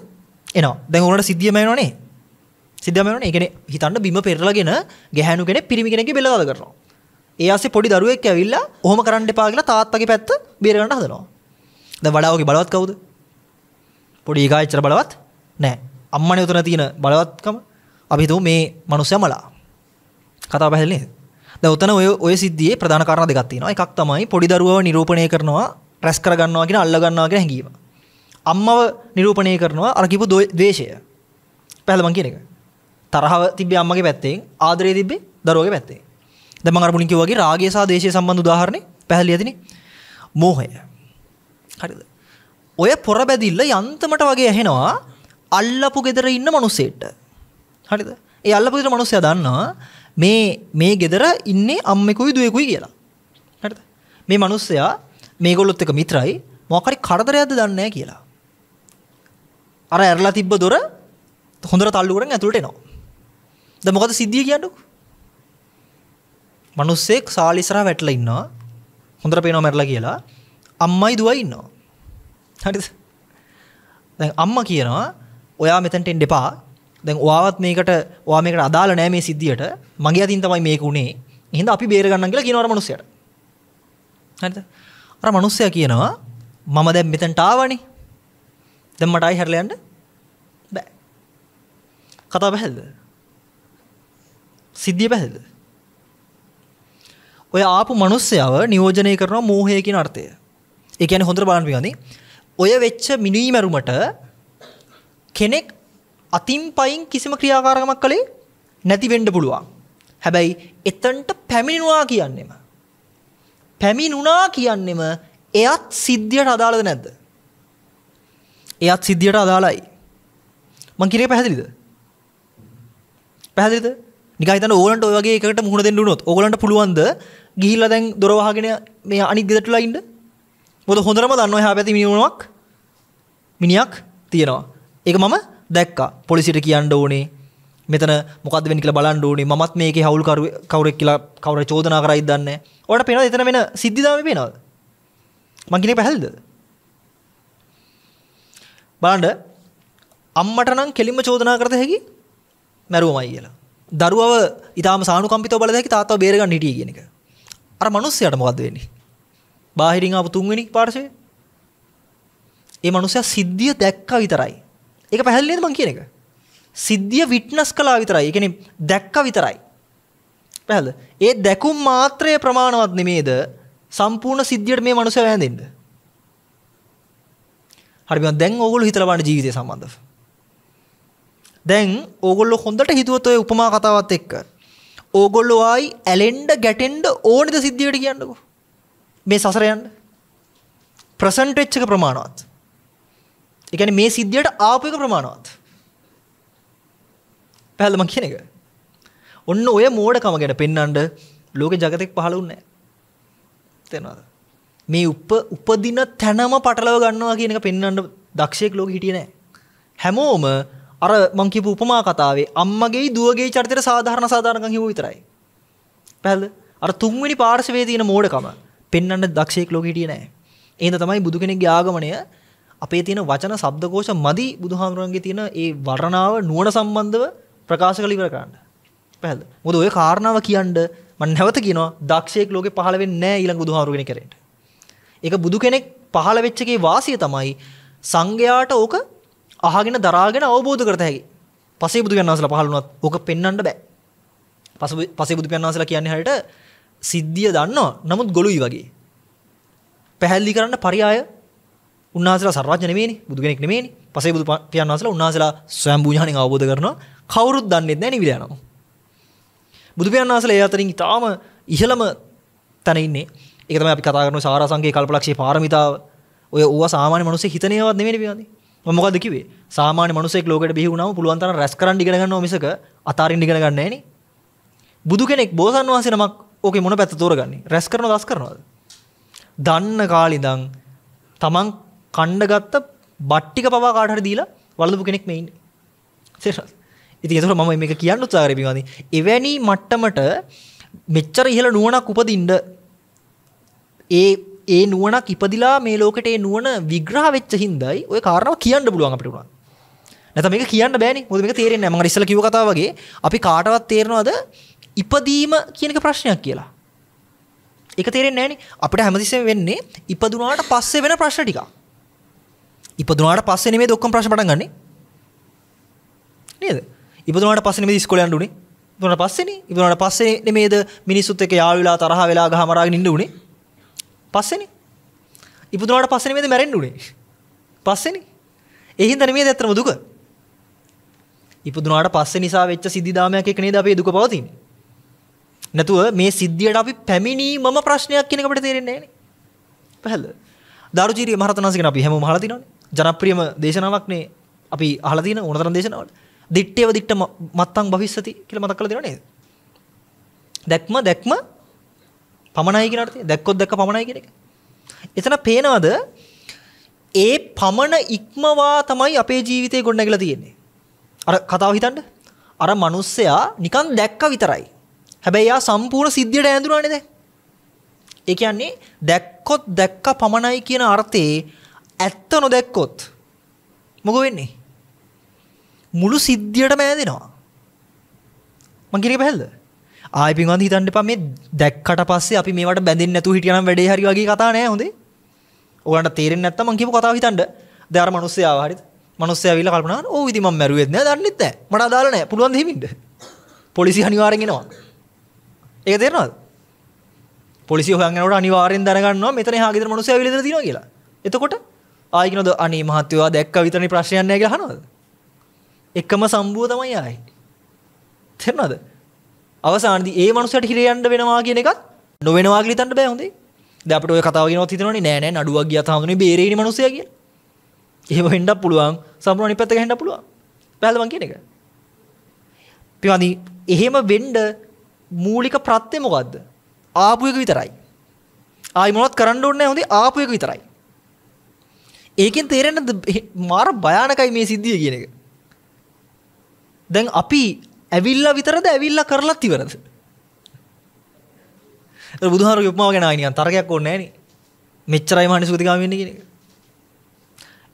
එනවා. දැන් උනට සිද්ධියම එනවනේ. සිද්ධියම එනවනේ. ඒ කියන්නේ හිතන්න බිම පෙරලාගෙන ගැහැණු කෙනෙක් පිරිමි කෙනෙක්ගේ බෙල්ල දාලා කරනවා. ඒ ආසේ පොඩි දරුවෙක් ඇවිල්ලා ඔහොම කරන්න එපා කියලා තාත්තගේ පැත්ත බේර ගන්න හදනවා. දැන් වඩා ඔගේ බලවත් කවුද? පොඩි එකා එච්චර බලවත් නෑ. අම්මනේ උතන තියෙන බලවත්කම අපි හිතමු මේ මිනිස්සයා මලා. කතාව පැහැදිලි නේද? දැන් උතන ඔය ඔය සිද්ධියේ ප්‍රධාන කාරණා දෙකක් තියෙනවා. එකක් තමයි පොඩි දරුවව නිරූපණය කරනවා, රැස් කර ගන්නවා කියන අල්ල ගන්නවා කියන හැඟීම. අම්මව නිරූපණය කරනවා අර කිව්ව ද්වේෂය. පැහැදිලි මං කියන එක. තරහව තිබ්බේ අම්මගේ පැත්තෙන්, ආදරය තිබ්බේ දරුවගේ පැත්තෙන්. දැන් මම අර මුලින් කිව්වා වගේ රාගය සහ දේශය සම්බන්ධ උදාහරණේ පැහැදිලි ඇතිනේ. මෝහය. හරිද? ඔය පොර බැදිල්ල යන්තමට වගේ ඇහෙනවා අල්ලපු ගෙදර ඉන්න මිනිස්සෙට. හරිද? ඒ අල්ලපු ගෙදර මිනිස්සයා දන්නවා මේ මේ ගෙදර ඉන්නේ අම්මෙකුයි දුවෙකුයි කියලා. හරිද? මේ මිනිස්සයා මේගොල්ලොත් එක්ක මිත්‍රයි මොකක් හරි කරදරයක්ද දන්නේ නැහැ කියලා. අර ඇරලා තිබ්බ දොර හොඳට තල්ලු කරගෙන ඇතුළට එනවා. දැන් මොකද සිද්ධිය කියන්නේ? මිනිස්සෙක් සාලි ඉස්සරහා වැටලා ඉන්නවා. හොඳට පේනවා මැරලා කියලා. අම්මයි දුවයි ඉන්නවා. හරිද? දැන් අම්මා කියනවා ඔයා මෙතනට එන්න එපා. දැන් ඔයාවත් මේකට ඔයා මේකට අදාළ නෑ මේ සිද්ධියට. මගේ අතින් තමයි මේක උනේ. එහෙනම් අපි බේර ගන්නම් කියලා කියනවා අර මිනිස්සයාට. හරිද? අර මිනිස්සයා කියනවා මම දැන් මෙතනට ආවනේ. දැන් මට ආයි හැරලා යන්න බෑ. කතාව පැහැදිලිද? සිද්ධිය පැහැදිලිද? ඔය ආපු මිනිස්සයව නියෝජනය කරනවා මෝහය කියන අර්ථය. ඒ කියන්නේ හොඳට බලන්න පිළිගන්නේ ඔය වෙච්ච මිනී මැරුමට කෙනෙක් අතින් පයින් කිසිම ක්‍රියාකාරකමක් කළේ නැති වෙන්න පුළුවන්. හැබැයි එතනට පැමිණුණා කියන්නෙම පැමිණුණා කියන්නෙම එයත් සිද්ධියට අදාළද නැද්ද? එයත් සිද්ධියට අදාළයි. මං කිරේ පැහැදිලිද? පැහැදිලිද? නිකන් හිතන්න ඕගලන්ට ඔය වගේ එකකට මුහුණ දෙන්න උනොත් ඕගලන්ට පුළුවන්ද ගිහිල්ලා දැන් දොර වහගෙන මේ අනිත් ගෙදරටලා ඉන්න? මොකද හොඳටම දන්නවා එහා පැත්තේ මිනිහුණක් මිනිහක් තියෙනවා. ඒක මම දැක්කා. පොලිසියට කියන්න ඕනේ. මෙතන මොකද්ද වෙන්නේ කියලා බලන්න ඕනේ. මමත් මේකේ හවුල් කවුරෙක් කියලා කවුරු චෝදනා කරයිද දන්නේ නැහැ. ඔයාලට පේනවද එතන වෙන සිද්ධිදාමේ පේනවද? මං කියන්නේ පැහැදිලිද? බලන්න අම්මට නම් කෙලින්ම චෝදනා කරත හැකි මැරුවමයි කියලා. දරුවව ඊටාම සානුකම්පිතව බලද හැකි තාත්තව බේරගන්න හිටියේ කියන එක. අර මිනිස්සයාට මොකද්ද වෙන්නේ? බාහිරින් ආපු තුන්වෙනි පාර්ශවය. ඒ මනුස්සයා සිද්ධිය දැක්කා විතරයි. ඒක පැහැදිලි නේද මං කියන එක? සිද්ධිය විට්නස් කළා විතරයි. ඒ කියන්නේ දැක්කා විතරයි. පැහැදිලිද? ඒ දැකුම් මාත්‍රය ප්‍රමාණවත් නෙමේද සම්පූර්ණ සිද්ධියට මේ මනුස්සයා වැඳෙන්න. හරි මම දැන් ඕගොල්ලෝ හිතලා බලන්න ජීවිතය සම්බන්ධව. දැන් ඕගොල්ලෝ හොඳට හිතුවොත් ඔය උපමා කතාවත් එක්ක ඕගොල්ලෝ ආයි ඇලෙන්න ගැටෙන්න ඕනෙද සිද්ධියට කියන්නකෝ. මේ සසර යන්න ප්‍රසන්ට් වෙච්ච එක ප්‍රමාණවත්. ඒ කියන්නේ මේ සිද්ධියට ආපු එක ප්‍රමාණවත්. පැහැදිලිද මං කියන එක? ඔන්න ඔය මෝඩකම ගැන පෙන්වන්න ලෝකේ జగතෙක් පහළ වුණේ නැහැ. තේරෙනවද? මේ උප උපදින තැනම පටලව ගන්නවා කියන එක පෙන්වන්න දක්ෂයෙක් ලෝකෙ හිටියේ නැහැ. හැමෝම අර මං කියපු උපමා කතාවේ අම්මගේ දුවගේ චරිතයට සාධාරණ සාධාරණකම් හිව්ව විතරයි. පැහැදිලිද? අර තුන්වෙනි පාර්ශවයේ තියෙන මෝඩකම පෙන්වන්න දක්ෂයෙක් ලෝකෙ හිටියේ නැහැ. එහෙනම් තමයි බුදු කෙනෙක්ගේ ආගමණය අපේ තියෙන වචන ශබ්දකෝෂ මදි බුදුහාමුදුරන්ගේ තියෙන ඒ වර්ණාව නුවණ සම්බන්ධව ප්‍රකාශ කළ ඉවර කරන්න. පැහැදිලිද? මොකද ওই කාරණාව කියන්න මම නැවත කියනවා දක්ෂයෙක් ලෝකේ පහළ වෙන්නේ නැහැ ඊළඟ බුදුහාමුදුරු කෙනෙක් කරේට. ඒක බුදු කෙනෙක් පහළ වෙච්ච එකේ වාසිය තමයි සංඝයාට ඕක අහගෙන දරාගෙන අවබෝධ කරත හැකි. පසේ බුදු පියාණන්සලා පහළ වුණත් ඕක පෙන්වන්න බෑ. පසේ බුදු පියාණන්සලා කියන්නේ හැට සිද්ධිය දන්නවා නමුත් ගොළුයි වගේ. පැහැදිලි කරන්න පරියාය උන්වහන්සේලා සර්වඥ නෙමෙයිනේ බුදු කෙනෙක් නෙමෙයිනේ. පසේ බුදු පියාණන්සලා උන්වහන්සේලා ස්වයං ඥාණයෙන් අවබෝධ කරනවා කවුරුත් දන්නේ නැහැ නිවිල යනවා. බුදු පියාණන් වහන්සේලා ඒ අතරින් ඊටාම ඉහළම තැන ඉන්නේ. ඒක තමයි අපි කතා කරන සාරාංශකේ කල්පලක්ෂයේ පාරමිතාව. ඔය ඌව සාමාන්‍ය මිනිස්සෙක් හිතන ඒවාත් නෙමෙයි පියාණන්. මම මොකද්ද කිව්වේ? සාමාන්‍ය මිනිසෙක් ලෝකෙට බිහි වුණාම පුළුවන් තරම් රැස් කරන්න ඉගෙන ගන්නවා මිසක අතාරින්න ඉගෙන ගන්න නැහැ නේ. බුදු කෙනෙක් බෝසන් වහන්සේ නමක් ඕකේ මොන පැත්ත තෝරගන්නේ? රැස් කරනවද අස් කරනවද? දන්න කාලේ ඉඳන් තමන් කණ්ඩ ගත්ත බට්ටික පවා කාට හරි දීලා වලදපු කෙනෙක් මේ ඉන්නේ. තේරෙනවද? ඉතින් ඒතකොට මම මේක කියන්න උත්සාහ කරේ පින්වත්නි. එවැනි මට්ටමට මෙච්චර ඉහළ නුවණක් උපදින්න ඒ ඒ නුවණක් ඉපදිලා මේ ලෝකෙට ඒ නුවණ විග්‍රහ වෙච්ච හින්දායි ওই කාරණාව කියන්න පුළුවන් අපිට උනත්. නැත්නම් මේක කියන්න බෑනේ. මොකද මේක තේරෙන්නේ නැහැ. මම ඉස්සෙල්ලා කිව්ව කතාව වගේ අපි කාටවත් තේරෙනවද ඉපදීම කියන එක ප්‍රශ්නයක් කියලා. ඒක තේරෙන්නේ නැහනේ. අපිට හැමතිස්සෙම වෙන්නේ ඉපදුනාට පස්සේ වෙන ප්‍රශ්න ටික. ඉපදුනාට පස්සේ නෙමෙයි ඔක්කොම ප්‍රශ්න පටන් ගන්නෙ. නේද? ඉපදුනාට පස්සේ නෙමෙයි ඉස්කෝලේ යන්න උනේ. ඉපදුනාට පස්සේනේ. ඉපදුනාට පස්සේ නෙමෙයිද මිනිස්සුත් එක්ක යාළු වෙලා තරහ වෙලා ගහ මරාගෙන ඉන්න උනේ. පස්සේනේ. ඉපදුනාට පස්සේ නෙමෙයිද මැරෙන්න උනේ. පස්සේනේ. ඒ හින්දා නෙමෙයිද ඇත්තම දුක. ඉපදුනාට පස්සේ නිසා වෙච්ච සිද්ධිදාමයක් එක නේද අපේ දුක පවතින්නේ. නැතුව මේ සිද්ධියට අපි පැමිණීමම ප්‍රශ්නයක් කියන එක අපිට තේරෙන්නේ නැහැ නේ. පැහැදිලිද? දාරුචීරිය මහරතනන්සේ කියන අපි හැමෝම අහලා තිනවනේ. ජනප්‍රියම දේශනාවක් නේ අපි අහලා තියෙන ඕනතරම් දේශනාවල්. දිත්තේව දිට්ට මත්තං භවිස්සති කියලා මතක් කරලා දෙනව නේද? දැක්ම දැක්ම පමණයි කියන අර්ථය. දැක්කොත් දැක්ක පමණයි කියන එක. එතන පේනවද ඒ පමණ ඉක්මවා තමයි අපේ ජීවිතේ ගොඩනැගිලා තියෙන්නේ. අර කතාව හිතන්න. අර මිනිස්සයා නිකන් දැක්ක විතරයි. හැබැයි යා සම්පූර්ණ සිද්ධියට ඈඳුනානේ දැන්. ඒ කියන්නේ දැක්කොත් දැක්ක පමණයි කියන අර්ථේ ඇත්ත නොදැක්කොත් මොකෝ වෙන්නේ? මුළු සිද්ධියටම ඈදෙනවා. මං කියන එක පැහැදිලිද? ආයෙ පින්වන්ත හිතන්න එපා මේ දැක්කට පස්සේ අපි මේවට බැඳෙන්නේ නැතුව හිටියනම් වැඩේ හරි වගේ කතා නෑ හොඳේ. ඔයාලන්ට තේරෙන්නේ නැත්තම් මං කියපු කතාව හිතන්න. දැන් අර මිනිස්සයා ආවා හරිද? මිනිස්සයා ඇවිල්ලා කල්පනා කරනවා "ඕ ඉතින් මම මැරුවෙත් නෑ දන්නෙත් නෑ. මට අදාළ නෑ. පුළුවන් ද හිමින්ද?" පොලිසිය අනිවාර්යෙන් එනවා. ඒක තේරෙනවද? පොලිසිය හොයන් යනකොට අනිවාර්යෙන් දැනගන්නවා මෙතන එහා ගෙදර මිනිස්සයා ඇවිල්ලා ඉඳලා තියෙනවා කියලා. එතකොට ආයි කියනවද අනේ මහත්තයෝ දැක්ක විතරනේ ප්‍රශ්නයක් නෑ කියලා අහනවද? එකම සම්බුව තමයි ආයි. තේරෙනවද? අවසානයේදී ඒ මනුස්සයාට හිරේ යන්න වෙනවා කියන එකත් නොවෙනවා කියලා හිතන්න බෑ හොඳේ. දැන් අපිට ওই කතාව කියනවත් හිතනවනේ නෑ නෑ නඩුවක් ගියා තාමනේ බේරෙයිනේ මනුස්සයා කියලා. එහෙම වෙන්නත් පුළුවන්. සම්පූර්ණ අනිත් පැත්තක හෙන්න පුළුවන්. පැහැදිලි මං කියන එක. පියවනි එහෙම වෙන්න මූලික ප්‍රත්‍ය මොකද්ද? ආපු එක විතරයි. ආයි මොනවත් කරන්න ඕනේ නැහැ හොඳේ ආපු එක විතරයි. ඒකෙන් තේරෙන්නේ මාර භයානකයි මේ සිද්ධිය කියන එක. දැන් අපි ඇවිල්ලා විතරද ඇවිල්ලා කරලත් ඉවරද? ඒ බුදුහාරගේ උපමාව ගැන ආයි නිකන් තරගයක් ඕනේ නෑනේ. මෙච්චරයි මහණි සුගතිගාමී වෙන්නේ කියන එක.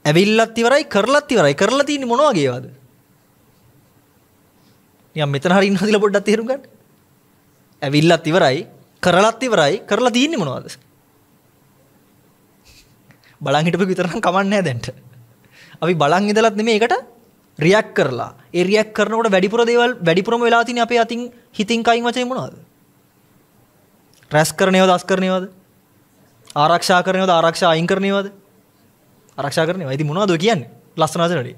ඇවිල්ලත් ඉවරයි කරලත් ඉවරයි. කරලා තියෙන්නේ මොන වගේ ඒවාද? නිකන් මෙතන හරි ඉන්නවද කියලා පොඩ්ඩක් තේරුම් ගන්න. ඇවිල්ලත් ඉවරයි කරලත් ඉවරයි කරලා තියෙන්නේ මොනවද? බලන් හිටපු විතර නම් කමන්නේ නැහැ දැන්ට. අපි බලන් ඉඳලත් නෙමෙයි ඒකට රියැක්ට් කරලා. ඒ රියැක්ට් කරනකොට වැඩිපුර දේවල් වැඩිපුරම වෙලා තියෙන්නේ අපේ අතින් හිතින් කයින් වචනේ මොනවද? රැස් කරනේවද අස් කරනේවද? ආරක්ෂා කරනේවද ආරක්ෂා අයින් කරනේවද? ආරක්ෂා කරනේවා. ඉතින් මොනවද ඔය කියන්නේ? ලස්සන වචනවලදී.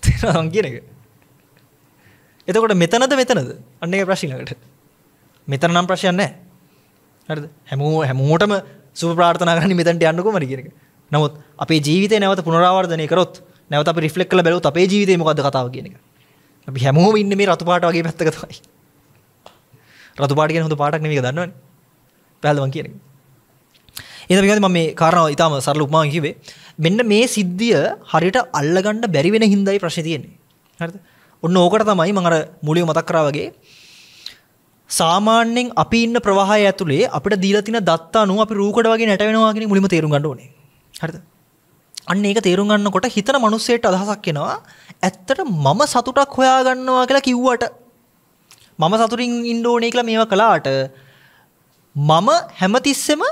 තේරෙනවද කියන එක? එතකොට මෙතනද මෙතනද? අන්න ඒක ප්‍රශ්නයකට. මෙතන නම් ප්‍රශ්නයක් නැහැ. හරිද? හැමෝ හැමෝටම සුබ ප්‍රාර්ථනා කරන්නේ මෙතනට යන්නකො මරි කියන එක. නමුත් අපේ ජීවිතේ නැවත පුනරාවර්තනය කරොත් නැවත අපි රිෆ්ලෙක්ට් කරලා බැලුවොත් අපේ ජීවිතේ මොකද්ද කතාව කියන එක. අපි හැමෝම ඉන්නේ මේ රතු පාට වගේ පැත්තක තමයි. රතු පාට කියන හොඳ පාටක් නෙවෙයි දන්නවනේ. පැහැදිලිව මම කියන්නේ. එහෙනම් මේකද මම මේ කාරණාව ඊටම සරල උපමාවකින් කිව්වේ. මෙන්න මේ සිද්ධිය හරියට අල්ලගන්න බැරි වෙන හින්දායි ප්‍රශ්නේ තියෙන්නේ. හරිද? ඔන්න ඕකට තමයි මම අර මුලින්ම මතක් කරා වගේ සාමාන්‍යයෙන් අපි ඉන්න ප්‍රවාහය ඇතුලේ අපිට දීලා තියෙන දත්ත අනුව අපි රූකඩ වගේ නැට වෙනවා කියන මුලින්ම තේරුම් ගන්න ඕනේ. හරිද? අන්න ඒක තේරුම් ගන්නකොට හිතන මිනිස්සෙට අදහසක් එනවා ඇත්තට මම සතුටක් හොයා ගන්නවා කියලා කිව්වට මම සතුටින් ඉන්න ඕනේ කියලා මේවා කළාට මම හැමතිස්සෙම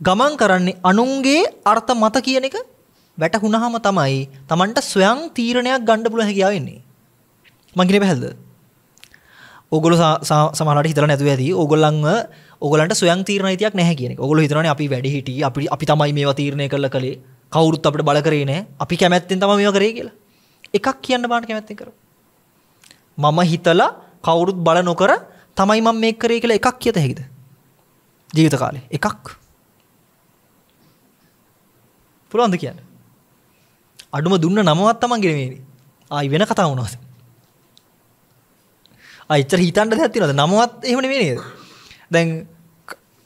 ගමන් කරන්නේ අනුන්ගේ අර්ථ මත කියන එක වැටහුණාම තමයි Tamanට ස්වයං තීරණයක් ගන්න පුළුවන් හැකියාව එන්නේ. මං කියන්නේ පැහැදිලිද? ඕගොල්ලෝ සමහරවිට හිතලා නැතුව ඇති. ඕගොල්ලන්ව ඕගොල්ලන්ට ස්වයං තීරණ අයිතියක් නැහැ කියන එක. ඕගොල්ලෝ හිතනවානේ අපි වැඩි හිටි අපි අපි තමයි මේවා තීරණය කරලා කළේ. කවුරුත් අපිට බල කරේ නැහැ. අපි කැමැත්තෙන් තමයි මේවා කරේ කියලා. එකක් කියන්න බාන්න කැමැත්තෙන් කරමු. මම හිතලා කවුරුත් බල නොකර තමයි මම මේක කරේ කියලා එකක් කියත හැකිද? ජීවිත කාලේ එකක්. පුළුවන්ද කියන්න? අඩුම දුන්න නමවත් තමන්ගේ නෙමෙයි. ආයි වෙන කතා වුණාද? ආයි ඉතර හිතන්න දෙයක් තියෙනවද? නමවත් එහෙම නෙමෙයි නේද? දැන්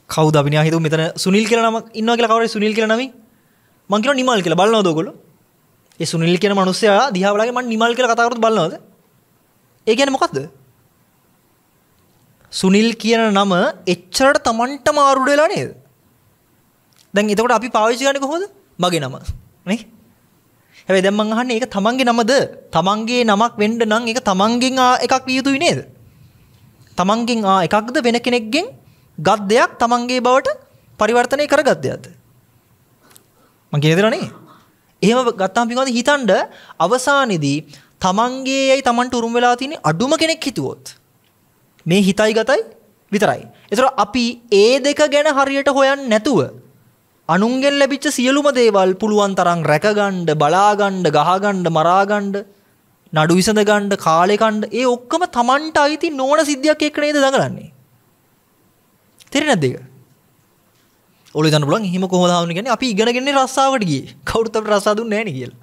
කවුද අපි නිකන් හිතුව මෙතන සුනිල් කියලා නමක් ඉන්නවා කියලා කවුරුහරි සුනිල් කියලා නමින් මං කියනවා නිමල් කියලා බලනවද ඔයගොල්ලෝ? ඒ සුනිල් කියන මිනිස්සයා දිහා බලගෙන මං නිමල් කියලා කතා කරද්දී බලනවද? ඒ කියන්නේ මොකද්ද? සුනිල් කියන නම එච්චරට Tamanට මාරුඩ වෙලා නේද? දැන් එතකොට අපි පාවිච්චි කරන්නේ කොහොමද? මගේ නම. නේ? හැබැයි දැන් මං අහන්නේ ඒක තමන්ගේ නමද? තමන්ගේ නමක් වෙන්න නම් ඒක තමන්ගෙන් එකක් විය යුතුයි නේද? තමන්ගෙන් ආ එකක්ද වෙන කෙනෙක්ගෙන් ගත් දෙයක් තමන්ගේ බවට පරිවර්තනය කරගත් දෙයක්ද? මං කියන දේ නේ. එහෙම ගත්තාම පින්වද හිතනද අවසානයේදී තමන්ගේ යයි තමන්ට උරුම වෙලා තියෙන අඩුම කෙනෙක් හිතුවොත් මේ හිතයි ගතයි විතරයි. ඒතර අපි ඒ දෙක ගැන හරියට හොයන්නේ නැතුව අනුන්ගෙන් ලැබිච්ච සියලුම දේවල් පුළුවන් තරම් රැකගන්න, බලාගන්න, ගහගන්න, මරාගන්න, නඩු විසඳ ගන්න, කාලේ කන්න ඒ ඔක්කොම තමන්ට අයිති නොවන සිද්ධියක් එක්ක නේද දඟලන්නේ. තේරෙන්නේ නැද්ද ඒක? ඔලුව හිතන්න පුළුවන් එහෙම කොහොමද ආවුනේ කියන්නේ අපි ඉගෙනගෙන රස්සාවකට ගියේ. කවුරුත් අපිට රස්සා දුන්නේ නැහැ නේ කියලා.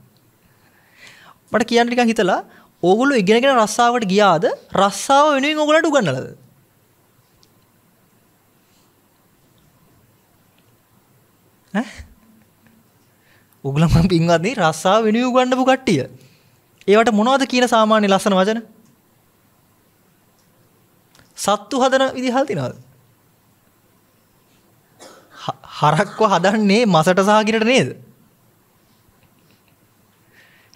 මට කියන්න නිකන් හිතලා ඕගොල්ලෝ ඉගෙනගෙන රස්සාවට ගියාද රස්සාව වෙනුවෙන් ඕගොල්ලන්ට උගන්වලාද? ඈ? ඕගොල්ලෝ මම පින්වත්නි රස්සාව වෙනුවෙන් උගන්වපු කට්ටිය. ඒවට මොනවද කියන සාමාන්‍ය ලස්සන වචන? සත්තු හදන විදිහල් තියනවද? හරක්ව හදන්නේ මසට සහගිරට නේද?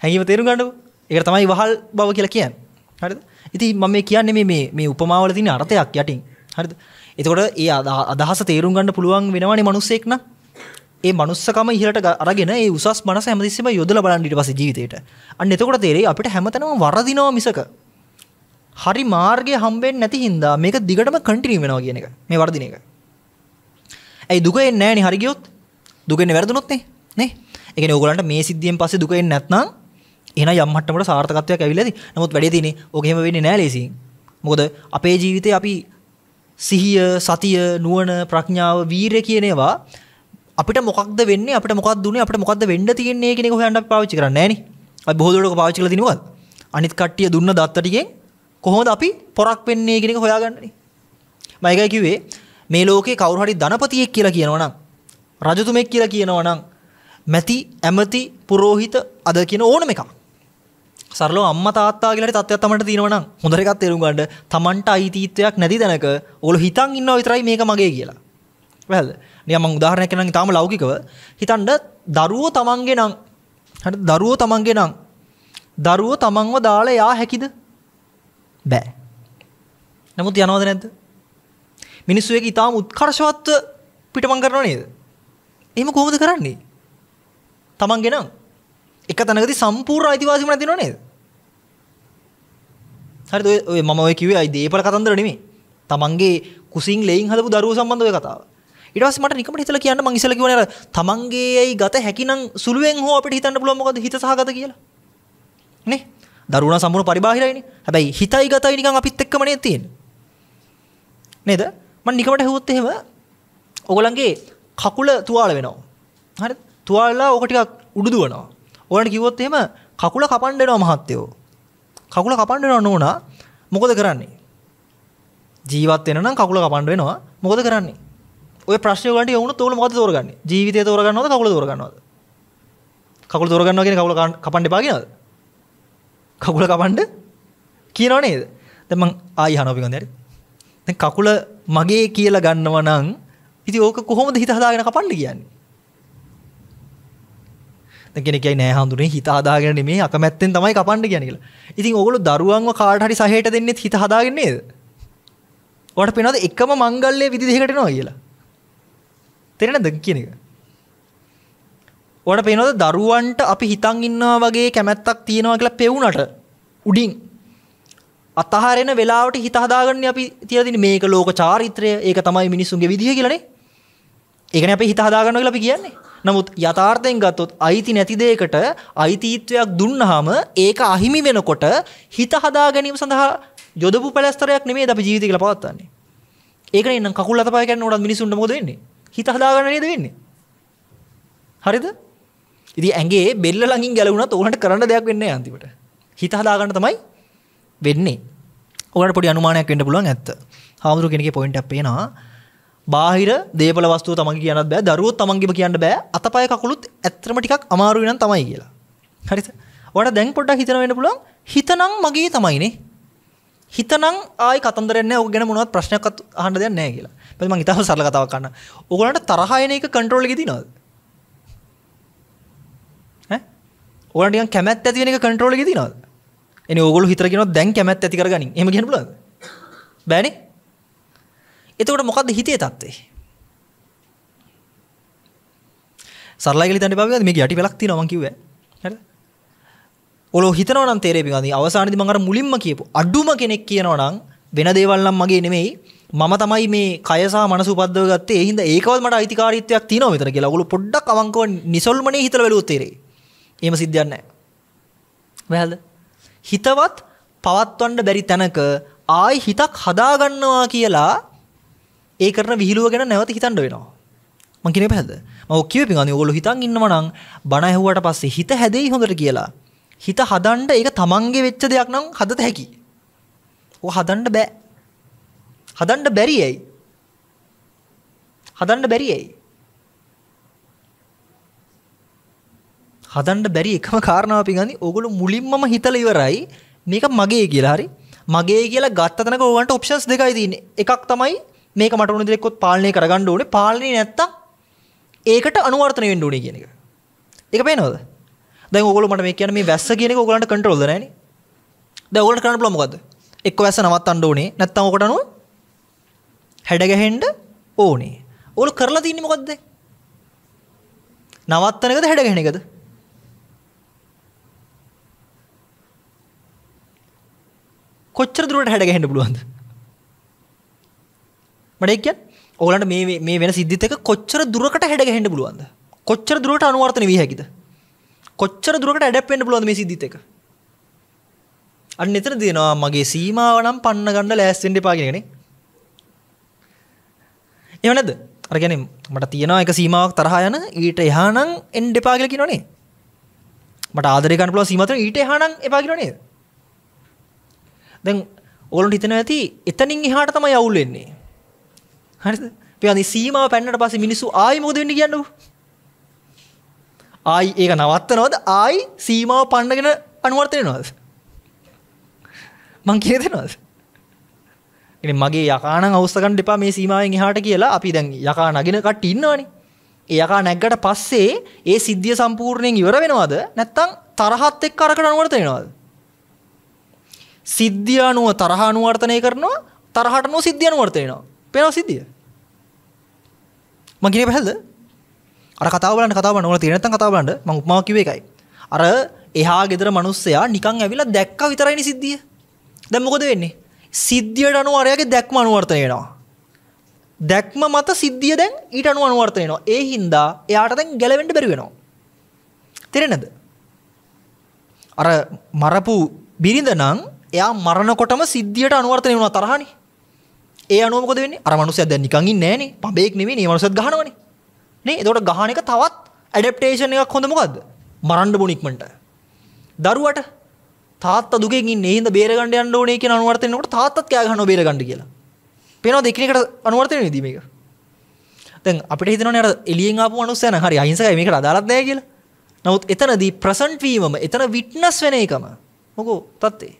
හැඟීම තේරුම් ගන්නකො. ඒක තමයි වහල් බව කියලා කියන්නේ. හරිද? ඉතින් මම මේ කියන්නේ මේ මේ මේ උපමාවල තියෙන අර්ථයක් යටින්. හරිද? එතකොට ඒ අදහස තේරුම් ගන්න පුළුවන් වෙනවනේ මිනිස්සෙක් නම්. ඒ manussකම ඉහළට අරගෙන ඒ උසස් මනස හැමතිස්සෙම යොදලා බලන්න ඊට පස්සේ ජීවිතේට. අන්න එතකොට තේරෙයි අපිට හැමතැනම වරදිනවා මිසක හරි මාර්ගය හම්බෙන්නේ නැති හින්දා මේක දිගටම කන්ටිනියු වෙනවා කියන එක. මේ වර්ධින එක. ඇයි දුක එන්නේ නැහැ නේ හරි ගියොත්? දුක එන්නේ වැරදුනොත් නේ. නේ? ඒ කියන්නේ ඕගොල්ලන්ට මේ සිද්ධියෙන් පස්සේ දුක එන්නේ නැත්නම් එහෙනම් යම් මට්ටමකට සාර්ථකත්වයක් ඇවිල්ලා ඇති. නමුත් වැඩේ තියෙන්නේ ඕක එහෙම වෙන්නේ නැහැ ලේසියෙන්. මොකද අපේ ජීවිතේ අපි සිහිය, සතිය, නුවණ, ප්‍රඥාව, වීරය කියන ඒවා අපිට මොකක්ද වෙන්නේ අපිට මොකක්ද දුන්නේ අපිට මොකක්ද වෙන්න තියෙන්නේ කියන එක හොයන්න අපි පාවිච්චි කරන්නේ නැහැ නේ. අපි බොහෝ දුරට පාවිච්චි කරලා තිනවද? අනිත් කට්ටිය දුන්න දත්ත ටිකෙන් කොහොමද අපි පොරක් වෙන්නේ කියන එක හොයාගන්නනේ. මම ඒකයි කිව්වේ මේ ලෝකේ කවුරු හරි ධනපතියෙක් කියලා කියනවා නම් රජතුමෙක් කියලා කියනවා නම් මැති ඇමති පුරෝහිත අද කියන ඕනම එකක්. සරලව අම්මා තාත්තා කියලා හරි තත්ත්වයක් තමන්ට තියෙනවා නම් හොඳට එකක් තේරුම් ගන්න තමන්ට අයිතිත්වයක් නැති තැනක ඕගොල්ලෝ හිතන් ඉන්නවා විතරයි මේක මගේ කියලා. වැහද? නිකන් මම උදාහරණයක් කියනනම් තාම ලෞකිකව හිතන්න දරුවෝ තමන්ගේ නම් හරි දරුවෝ තමන්ගේ නම් දරුවෝ තමන්ව දාලා යා හැකිද? බෑ. නමුත් යනවද නැද්ද? මිනිස්සු ඒක ඊටාම උත්කර්ෂවත්ව පිටමං කරනව නේද? එහෙම කොහොමද කරන්නේ? තමන්ගේ නම් එක තැනකදී සම්පූර්ණ අයිතිවාසිකම නැතිනව නේද? හරිද ඔය මම ඔය කිව්වේ අයි දීපල කතන්දර නෙමෙයි. තමන්ගේ කුසින් ලෙයින් හදපු දරුවෝ සම්බන්ධ ඔය කතාව. ඊට පස්සේ මට නිකමට හිතලා කියන්න මං ඉස්සෙල්ලා කිව්වනේ අර තමන්ගේ ඇයි ගත හැකිනම් සුළුවෙන් හෝ අපිට හිතන්න පුළුවන් මොකද හිත සහගත කියලා. නේ? දරුණා සම්පූර්ණ පරිබාහිරයිනේ. හැබැයි හිතයි ගතයි නිකන් අපිත් එක්කම නේද තියෙන්නේ. නේද? මම නිකමට හෙව්වොත් එහෙම ඔයගලන්ගේ කකුල තුවාල වෙනවා. හරිද? තුවාලලා ඕක ටිකක් උඩු දුවනවා. ඔයාලට කිව්වොත් එහෙම කකුල කපන්න දෙනවා මහත්තයෝ. කකුල කපන්න දෙනවා නෝනා මොකද කරන්නේ? ජීවත් වෙන නම් කකුල කපන්න වෙනවා. මොකද කරන්නේ? ඔය ප්‍රශ්නේ ඔයගන්ට යවුනොත් ඔයගොල්ලෝ මොකද තෝරගන්නේ? ජීවිතය තෝරගන්නවද කකුල තෝරගන්නවද? කකුල තෝරගන්නවා කියන්නේ කකුල කපන්න එපා කියනවද? කකුල කපන්න කියනව නේද? දැන් මං ආයි අහනවා පිටින් හරි. දැන් කකුල මගේ කියලා ගන්නවා නම් ඉතින් ඕක කොහොමද හිත හදාගෙන කපන්න කියන්නේ? දැන් කෙනෙක් කියයි නෑ හඳුනේ හිත හදාගෙන නෙමෙයි අකමැත්තෙන් තමයි කපන්න කියන්නේ කියලා. ඉතින් ඕගොල්ලෝ දරුවන්ව කාට හරි සහයට දෙන්නෙත් හිත හදාගෙන නේද? ඔයාලට පේනවද එකම මංගල්‍ය විදි දෙකකට එනවා කියලා? තේරෙනවද කියන එක? ඔයාලට පේනවද දරුවන්ට අපි හිතන් ඉන්නවා වගේ කැමැත්තක් තියෙනවා කියලා පෙවුනට උඩින් අතහරෙන වෙලාවට හිත හදාගන්න අපි තියලා තියෙන මේක ලෝක චාරිත්‍රය ඒක තමයි මිනිස්සුන්ගේ විදිහ කියලානේ. ඒකනේ අපි හිත හදාගන්නවා කියලා අපි කියන්නේ. නමුත් යථාර්ථයෙන් ගත්තොත් අයිති නැති දෙයකට අයිතිත්වයක් දුන්නාම ඒක අහිමි වෙනකොට හිත හදා ගැනීම සඳහා යොදපු පැලස්තරයක් නෙමෙයි අපි ජීවිතය කියලා පවත්වන්නේ. ඒකනේ නම් කකුල් අතපය ගන්න උනත් මිනිසුන්ට මොකද වෙන්නේ? හිත හදාගන්න නේද වෙන්නේ? හරිද? ඉතින් ඇඟේ බෙල්ල ළඟින් ගැලවුණත් ඕකට කරන්න දෙයක් වෙන්නේ නැහැ අන්තිමට. හිත හදාගන්න තමයි වෙන්නේ. ඔයාලට පොඩි අනුමානයක් වෙන්න පුළුවන් ඇත්ත. හාමුදුරු කෙනෙක්ගේ පොයින්ට් එකක් පේනවා. බාහිර දේපල වස්තුව තමන්ගේ කියන්නත් බෑ දරුවොත් තමන්ගේම කියන්න බෑ අතපය කකුලුත් ඇත්තම ටිකක් අමාරුයි නම් තමයි කියලා. හරිද? ඔයාලට දැන් පොඩ්ඩක් හිතන වෙන්න පුළුවන් හිතනම් මගේ තමයිනේ. හිතනම් ආයි කතන්දරයක් නැහැ. ඔක ගැන මොනවත් ප්‍රශ්නයක්වත් අහන්න දෙයක් නැහැ කියලා. බැලුව මම ඉතාලම සරල කතාවක් කරන්න. ඕගොල්ලන්ට තරහ එන එක කන්ට්‍රෝල් එකේ තියනවද? ඈ? ඕගොල්ලන්ට නිකන් කැමැත්ත ඇති වෙන එක කන්ට්‍රෝල් එකේ තියනවද? එනේ ඕගොල්ලෝ හිතර කියනවා දැන් කැමැත්ත ඇති කරගනින්. එහෙම කියන්න පුළුවන්ද? බෑනේ. එතකොට මොකද්ද හිතේ தත්ත්වය? සරලයි කියලා හිතන්න එපා මේක මේක යටි වෙලක් තියෙනවා මං කිව්වේ. හරිද? ඔලෝ හිතනවා නම් තේරෙයි පිඟාදී අවසානයේදී මම අර මුලින්ම කියපු අඩුම කෙනෙක් කියනවා නම් වෙන දේවල් නම් මගේ නෙමෙයි මම තමයි මේ කය සහ මනස උපද්දව ගත්තේ ඒ හින්දා ඒකවත් මට අයිතිකාරීත්වයක් තියෙනවා මෙතන කියලා. ඔගොල්ලෝ පොඩ්ඩක් අවංකව නිසල්මනේ හිතලා බැලුවොත් තේරෙයි. එහෙම සිද්ධියක් නැහැ. වැහල්ද? හිතවත් පවත්වන්න බැරි තැනක ආයි හිතක් හදාගන්නවා කියලා ඒ කරන විහිළුව ගැන නැවත හිතන්න වෙනවා. මං කියන්නේ පැහැද? මම කිව්වේ පින්වත්නි ඔයගොල්ලෝ හිතන් ඉන්නවා නම් බණ ඇහුවට පස්සේ හිත හැදෙයි හොඳට කියලා. හිත හදන්න ඒක තමන්ගේ වෙච්ච දෙයක් නම් හදත හැකි. ඔය හදන්න බෑ. හදන්න බැරි ඇයි? හදන්න බැරි ඇයි? හදන්න බැරි එකම කාරණාව පිඟන්නේ ඕගොල්ලෝ මුලින්මම හිතලා ඉවරයි මේක මගේ කියලා හරි මගේ කියලා ගත්ත තැනක ඕගන්ට ඔප්ෂන්ස් දෙකයි තියෙන්නේ එකක් තමයි මේක මට උණු දෙයක් පාලනය කරගන්න ඕනේ පාලනය නැත්තම් ඒකට අනුවර්තනය වෙන්න ඕනේ කියන එක. ඒක පේනවද? දැන් ඕගොල්ලෝ මට මේ කියන්නේ මේ වැස්ස කියන එක ඕගොල්ලන්ට කන්ට්‍රෝල්ද නැහනේ. දැන් ඕගොල්ලන්ට කරන්න පුළුවන් මොකද්ද? එක්ක වැස්ස නවත්තන්න ඕනේ නැත්තම් ඔකට අනුව හැඩ ගැහෙන්න ඕනේ. ඕගොල්ලෝ කරලා තින්නේ මොකද්ද? නවත්තන එකද හැඩ ගැහෙන එකද? කොච්චර දුරට හැඩ ගැහෙන්න පුළුවන්ද? මට ඒක කියන්න. ඕගලන්ට මේ මේ වෙන සිද්ධිත් එක කොච්චර දුරකට හැඩ ගැහෙන්න පුළුවන්ද? කොච්චර දුරට අනුවර්තන විය හැකිද? කොච්චර දුරකට ඇඩැප් වෙන්න පුළුවන්ද මේ සිද්ධිත් එක? අන්න එතන දෙනවා මගේ සීමාව නම් පන්න ගන්න ලෑස්ති වෙන්න එපා කියන එකනේ. එහෙම නැද්ද? අර කියන්නේ මට තියෙනවා එක සීමාවක් තරහා යන ඊට එහා නම් එන්න එපා කියලා කියනවනේ. මට ආදරය ගන්න පුළුවන් සීමාව ඊට එහා නම් එපා කියනව නේද? දැන් ඕගොල්ලන්ට හිතනවා ඇති එතනින් එහාට තමයි අවුල් වෙන්නේ. හරිද? පියානි සීමාව පැන්නට පස්සේ මිනිස්සු ආයි මොකද වෙන්නේ කියන්නකෝ. ආයි ඒක නවත්තනවද? ආයි සීමාව පන්නගෙන අනුවර්තන වෙනවද? මං කිය දෙනවද? ඉතින් මගේ යකා නම් අවශ්‍ය ගන්න එපා මේ සීමාවෙන් එහාට කියලා අපි දැන් යකා නගින කට්ටිය ඉන්නවනේ. ඒ යකා නැග්ගට පස්සේ ඒ සිද්ධිය සම්පූර්ණයෙන් ඉවර වෙනවද? නැත්නම් තරහත් එක්ක අරකට අනුවර්තන වෙනවද? සිද්ධිය අනුව තරහ අනුවර්තනය කරනවා තරහට අනුව සිද්ධිය අනුවර්තනය වෙනවා. පේනවා සිද්ධිය. මං කියන්නේ පැහැදිලිද? අර කතාව බලන්න කතාව බලන්න ඕන තියෙන නැත්නම් කතාව බලන්න මං උපමාවක් කිව්වේ ඒකයි. අර එහා ගෙදර මිනිස්සයා නිකන් ඇවිල්ලා දැක්කා විතරයිනේ සිද්ධිය. දැන් මොකද වෙන්නේ? සිද්ධියට අනුව අරයාගේ දැක්ම අනුවර්තනය වෙනවා. දැක්ම මත සිද්ධිය දැන් ඊට අනුව අනුවර්තනය වෙනවා. ඒ හින්දා එයාට දැන් ගැලවෙන්න බැරි වෙනවා. තේරෙනවද? අර මරපු බිරිඳ නම් එයා මරණකොටම සිද්ධියට අනුවර්තනය වුණා තරහනේ. ඒ අනුව මොකද වෙන්නේ? අර මනුස්සයා දැන් නිකන් ඉන්නේ නැහනේ. පඹේක් නෙවෙයි මේ මනුස්සයත් ගහනවනේ. නේ? එතකොට ගහන එක තවත් ඇඩැප්ටේෂන් එකක් හොඳ මොකද්ද? මරන්න බොන ඉක්මනට. දරුවට තාත්තා දුකෙන් ඉන්නේ. ඒ හින්දා බේර ගන්න යන්න ඕනේ කියන අනුවර්තනය එනකොට තාත්තත් කෑ ගහනවා බේර ගන්න කියලා. පේනවා දෙකිනෙකට අනුවර්තනය වෙදී මේක. දැන් අපිට හිතෙනවනේ අර එළියෙන් ආපු මිනිස්සයන් හරි අහිංසකයි මේකට අදාළත් නැහැ කියලා. නමුත් එතනදී ප්‍රසන්ට් වීමම එතන විට්නස් වෙන එකම මොකෝ තත්ත්වේ.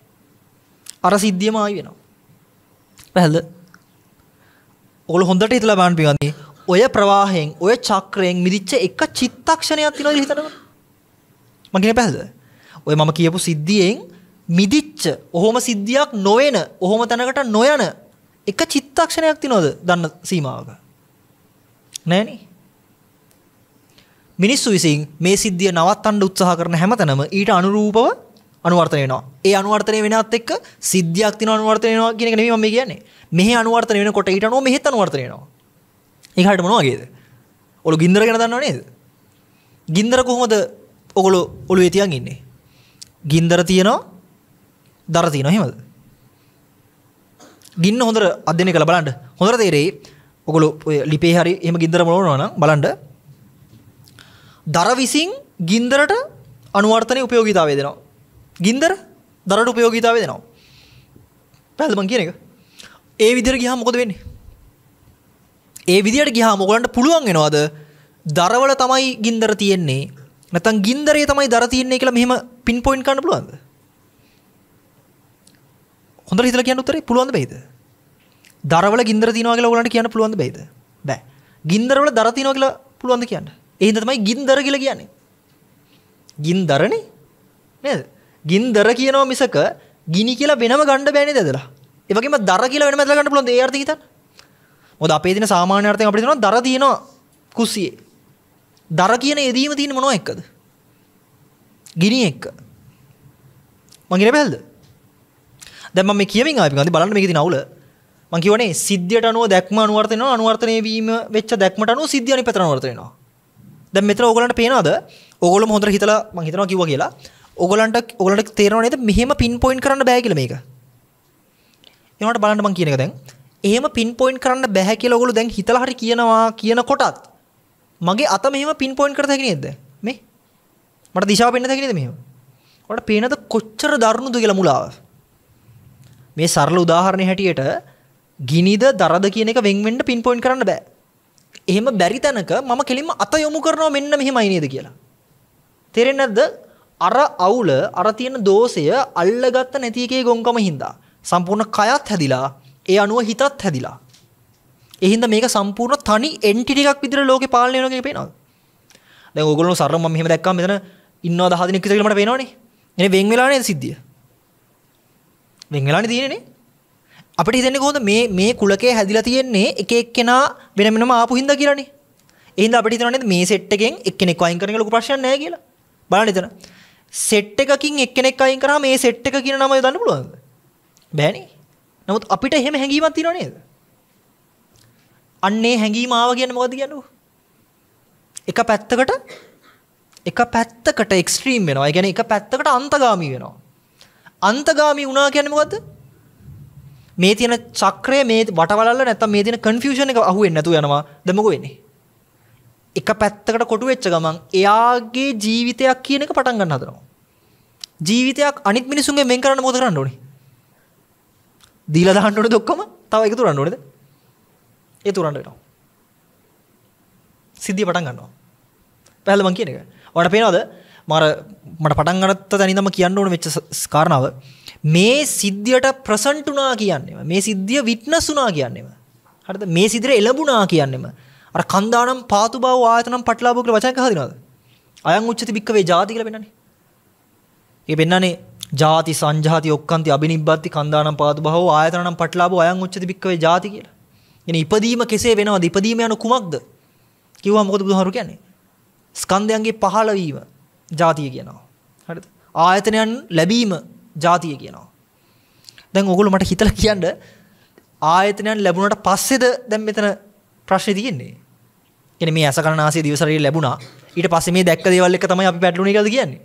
අර සිද්ධියම ආයි වෙනවා. පැහැදිලිද? ඔයගොල්ලෝ හොඳට හිතලා බලන්න පියවන්නේ ඔය ප්‍රවාහයෙන් ඔය චක්‍රයෙන් මිදිච්ච එක චිත්තක්ෂණයක් තියෙනවද හිතනකොට? මම කියන්නේ පැහැදිලිද? ඔය මම කියපු සිද්ධියෙන් මිදිච්ච ඔහොම සිද්ධියක් නොවන ඔහොම තැනකට නොයන එක චිත්තක්ෂණයක් තියෙනවද දන්න සීමාවක? නෑනේ. මිනිස්සු විසින් මේ සිද්ධිය නවත්තන්න උත්සාහ කරන හැමතැනම ඊට අනුරූපව අනුවර්තනය වෙනවා. ඒ අනුවර්තනය වෙනත් එක්ක සිද්ධියක් තියෙන අනුවර්තනය වෙනවා කියන එක නෙමෙයි මම කියන්නේ. මෙහි අනුවර්තනය වෙනකොට ඊට අනුව මෙහෙත් අනුවර්තනය වෙනවා. ඒක හරියට මොනවා වගේද? ඔලු ගින්දර ගැන දන්නව නේද? ගින්දර කොහොමද ඔගොල්ලෝ ඔළුවේ තියන් ඉන්නේ? ගින්දර තියෙනවා දර තියෙනවා එහෙමද? ගින්න හොඳට අධ්‍යයනය කරලා බලන්න. හොඳට තේරෙයි. ඔගොල්ලෝ ඔය ලිපේ හරි එහෙම ගින්දර මොනවනවා නම් බලන්න. දර විසින් ගින්දරට අනුවර්තනයේ උපයෝගීතාවය දෙනවා. ගින්දර දරට උපයෝගීතාවය දෙනවා. පැහැදිලිද මං කියන එක? ඒ විදිහට ගියාම මොකද වෙන්නේ? ඒ විදිහට ගියාම ඔයගලන්ට පුළුවන් වෙනවද දරවල තමයි ගින්දර තියෙන්නේ නැත්නම් ගින්දරේ තමයි දර තියෙන්නේ කියලා මෙහෙම පින් පොයින්ට් කරන්න පුළුවන්ද? හොඳට හිතලා කියන්න උත්තරේ පුළුවන්ද බැයිද? දරවල ගින්දර තියෙනවා කියලා ඔයගලන්ට කියන්න පුළුවන්ද බැයිද? බෑ. ගින්දරවල දර තියෙනවා කියලා පුළුවන්ද කියන්න? ඒ හින්දා තමයි ගින්දර කියලා කියන්නේ. ගින්දරනේ නේද? ගින්දර කියනවා මිසක ගිනි කියලා වෙනම ගන්න බෑ නේද ඇදලා? ඒ වගේම දර කියලා වෙනම ඇදලා ගන්න පුළුවන්ද ඒ අර්ථය හිතන්න? මොකද අපේ දින සාමාන්‍ය අර්ථයෙන් අපිට තියෙනවා දර තියෙනවා කුස්සියේ. දර කියන යෙදීම තියෙන මොනවා එක්කද? ගිනි එක්ක. මං කියන බැලද? දැන් මම මේ කියමින් ආපි ගන්දි බලන්න මේකේ තියෙන අවුල. මං කියවනේ සිද්ධියට අනුව දැක්ම අනුවර්තන වෙනවා අනුවර්තනය වීම වෙච්ච දැක්මට අනුව සිද්ධිය අනිත් පැත්තට අනුවර්තන වෙනවා. දැන් මෙතන ඕගලන්ට පේනවද? ඕගොල්ලෝම හොඳට හිතලා මං හිතනවා කිව්වා කියලා. ඕගලන්ට ඕගලන්ට තේරෙනව නේද මෙහෙම පින් පොයින්ට් කරන්න බෑ කියලා මේක. ඒනකට බලන්න මං කියන එක දැන්. එහෙම පින් පොයින්ට් කරන්න බෑ කියලා ඕගොල්ලෝ දැන් හිතලා හරි කියනවා කියන කොටත් මගේ අත මෙහෙම පින් පොයින්ට් කරත හැකි නේද? මේ මට දිශාව පෙන්නත හැකි නේද මෙහෙම? ඔයාලට පේනද කොච්චර දරුණුද කියලා මුලාව? මේ සරල උදාහරණයක් හැටියට ගිනිද දරද කියන එක වෙන් වෙන්න පින් පොයින්ට් කරන්න බෑ. එහෙම බැරි තැනක මම කෙලින්ම අත යොමු කරනවා මෙන්න මෙහෙමයි නේද කියලා. තේරෙන්නේ නැද්ද? අර අවුල අර තියෙන දෝෂය අල්ලගත්ත නැති එකේ ගොංකම හින්දා සම්පූර්ණ කයත් හැදිලා ඒ අනුව හිතත් හැදිලා. ඒ හින්දා මේක සම්පූර්ණ තනි එන්ටිටි එකක් විදිහට ලෝකේ පාලනය වෙනවා කියලා පේනවද? දැන් ඕගොල්ලෝ සරම මම මෙහෙම දැක්කම මෙතන ඉන්නවා 10 දිනක් විතර කියලා මට පේනවනේ. එනේ වෙන් වෙලා නේද සිද්ධිය? වෙන් වෙලානේ තියෙන්නේ නේ. අපිට හිතන්නේ කොහොමද මේ මේ කුලකේ හැදිලා තියෙන්නේ එක එක්කෙනා වෙන වෙනම ආපු හින්දා කියලානේ. ඒ හින්දා අපිට හිතනවා නේද මේ සෙට් එකෙන් එක්කෙනෙක් වයින් කරන එක ලොකු ප්‍රශ්නයක් නෑ කියලා. බලන්න එතන. සෙට් එකකින් එක්කෙනෙක් අයින් කරාම මේ සෙට් එක කියන නම යොදන්න පුළුවන්ද? බෑනේ. නමුත් අපිට එහෙම හැඟීමක් තියෙනව නේද? අන්නේ හැඟීම ආව කියන්නේ මොකද්ද කියන්නේ? එක පැත්තකට එක පැත්තකට එක්ස්ට්‍රීම් වෙනවා. ඒ කියන්නේ එක පැත්තකට අන්තගාමී වෙනවා. අන්තගාමී වුණා කියන්නේ මොකද්ද? මේ තියෙන චක්‍රය මේ වටවලල්ල නැත්තම් මේ තියෙන කන්ෆියුෂන් එක අහුවෙන්නේ නැතුව යනවා. දැන් මොකෝ වෙන්නේ? එක පැත්තකට කොටු වෙච්ච ගමන් එයාගේ ජීවිතයක් කියන එක පටන් ගන්න හදනවා. ජීවිතයක් අනිත් මිනිසුන්ගෙන් වෙන් කරන්න මොකද කරන්න ඕනේ? දීලා දාන්න ඕනේද ඔක්කොම? තව එකතු කරන්න ඕනේද? ඒ තුරන්ට වෙනවා. සිද්ධිය පටන් ගන්නවා. පැහැදිලිද මං කියන එක? ඔයාලට පේනවද? මර මට පටන් ගන්නත් තැනින්ම කියන්න ඕන වෙච්ච කාරණාව මේ සිද්ධියට ප්‍රසන්ට් වුණා කියන්නේම මේ සිද්ධිය විට්නස් වුණා කියන්නේම හරිද මේ සිද්ධියට එළඹුණා කියන්නේම අර කන්දානම් පාතු බව ආයතනම් පටලාබෝ කියලා වචනයක් හදිනවද? අයං උච්චති බික්කවේ ಜಾති කියලා පෙන්නන්නේ. ඒ පෙන්නන්නේ ಜಾති සංජාති ඔක්කන්ති අබිනිබ්බත්ති කන්දානම් පාතු බව ආයතනම් පටලාබෝ අයං උච්චති බික්කවේ ಜಾති කියලා. එනේ ඉපදීම කෙසේ වෙනවද ඉපදීම යන කුමක්ද කිව්වා මොකද බුදුහාරු කියන්නේ ස්කන්ධයන්ගේ පහළ වීම ජාතිය කියනවා. හරිද? ආයතනයන් ලැබීම ජාතිය කියනවා. දැන් ඔයගොල්ලෝ මට හිතලා කියන්න ආයතනයන් ලැබුණාට පස්සේද දැන් මෙතන ප්‍රශ්නේ තියෙන්නේ. කියන්නේ මේ අස කනාසය දිව ශරීරය ලැබුණා. ඊට පස්සේ මේ දැක්ක දේවල් එක තමයි අපි පැටලුණේ කියලාද කියන්නේ.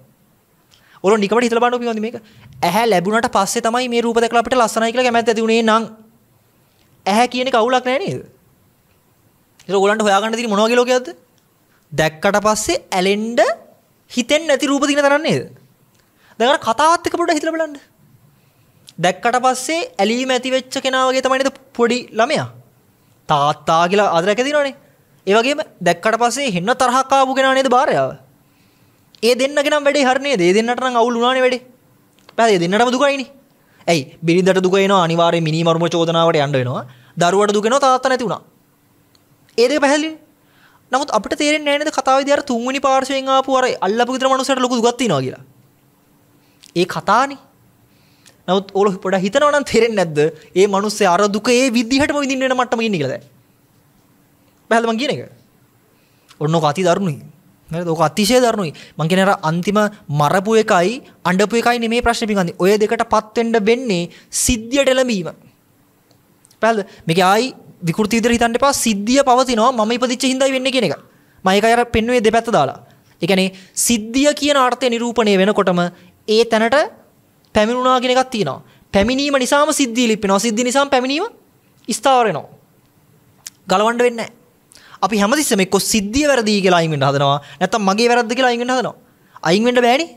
ඔයගොල්ලෝ නිකමට හිතලා බලන්න පියවන්දි මේක. ඇහැ ලැබුණාට පස්සේ තමයි මේ රූප දැකලා අපිට ලස්සනයි කියලා කැමැත්ත ඇති උනේ නම් ඇහැ කියන එක අවුලක් නෑ නේද? ඒක ඔයගොල්ලන්ට හොයාගන්න තියෙන මොනවා කියලා කියද්ද? දැක්කට පස්සේ ඇලෙන්න හිතෙන් නැති රූප දින තරම් නේද? දැන් අර කතාවත් එක්ක පොඩ්ඩක් හිතලා බලන්න. දැක්කට පස්සේ ඇලීම ඇති වෙච්ච කෙනා වගේ තමයි නේද පොඩි ළමයා. තාත්තා කියලා ආදරයක් ඇතිනවනේ. ඒ වගේම දැක්කට පස්සේ හෙන්න තරහක් ආපු කෙනා නේද භාර්යාව. ඒ දෙන්නගේ නම් වැඩේ හරි නේද? ඒ දෙන්නට නම් අවුල් වුණානේ වැඩේ. පැහැදිලි දෙන්නටම දුකයිනේ. ඇයි බිරිඳට දුක එනවා අනිවාර්යෙන් මිනි මරුම චෝදනාවට යන්න වෙනවා. දරුවට දුක එනවා තාත්තා නැති වුණා. ඒ දෙක පැහැදිලිනේ. නමුත් අපිට තේරෙන්නේ නැහැ නේද කතාවේදී අර තුන්වෙනි පාර්ශවයෙන් ආපු අර අල්ලපු විතර මනුස්සයට ලොකු දුකක් තියෙනවා කියලා. ඒ කතානේ. නමුත් ඕගොල්ලෝ පොඩ්ඩක් හිතනවා නම් තේරෙන්නේ නැද්ද? ඒ මනුස්සයා අර දුක ඒ විදිහටම විඳින්න වෙන මට්ටමක ඉන්නේ කියලා දැන්. පැහැදිලි මං කියන එක. ඔන්න ඔක අති දරුණුයි. හරිද? ඔක අතිශය දරුණුයි. මං කියන අර අන්තිම මරපු එකයි අඬපු එකයි නෙමේ ප්‍රශ්නේ පිටින්ගන්නේ. ඔය දෙකටපත් වෙන්න වෙන්නේ සිද්ධියට එළඹීම. පැහැදිලිද? මේක ආයි විකෘති විදිහට හිතන්න එපා. සිද්ධිය පවතිනවා මම ඉපදිච්ච හින්දායි වෙන්නේ කියන එක. මම ඒකයි අර පෙන්වුවේ දෙපැත්ත දාලා. ඒ කියන්නේ සිද්ධිය කියන අර්ථය නිරූපණය වෙනකොටම ඒ තැනට පැමිණුණා කියන එකක් තියෙනවා. පැමිණීම නිසාම සිද්ධිය ලිප්පෙනවා. සිද්ධිය නිසාම පැමිණීම ස්ථාවර වෙනවා. ගලවන්න වෙන්නේ නැහැ. අපි හැමතිස්සෙම එක්ක සිද්ධිය වැරදි කියලා අයින් වෙන්න හදනවා. නැත්තම් මගේ වැරද්ද කියලා අයින් වෙන්න හදනවා. අයින් වෙන්න බෑනේ.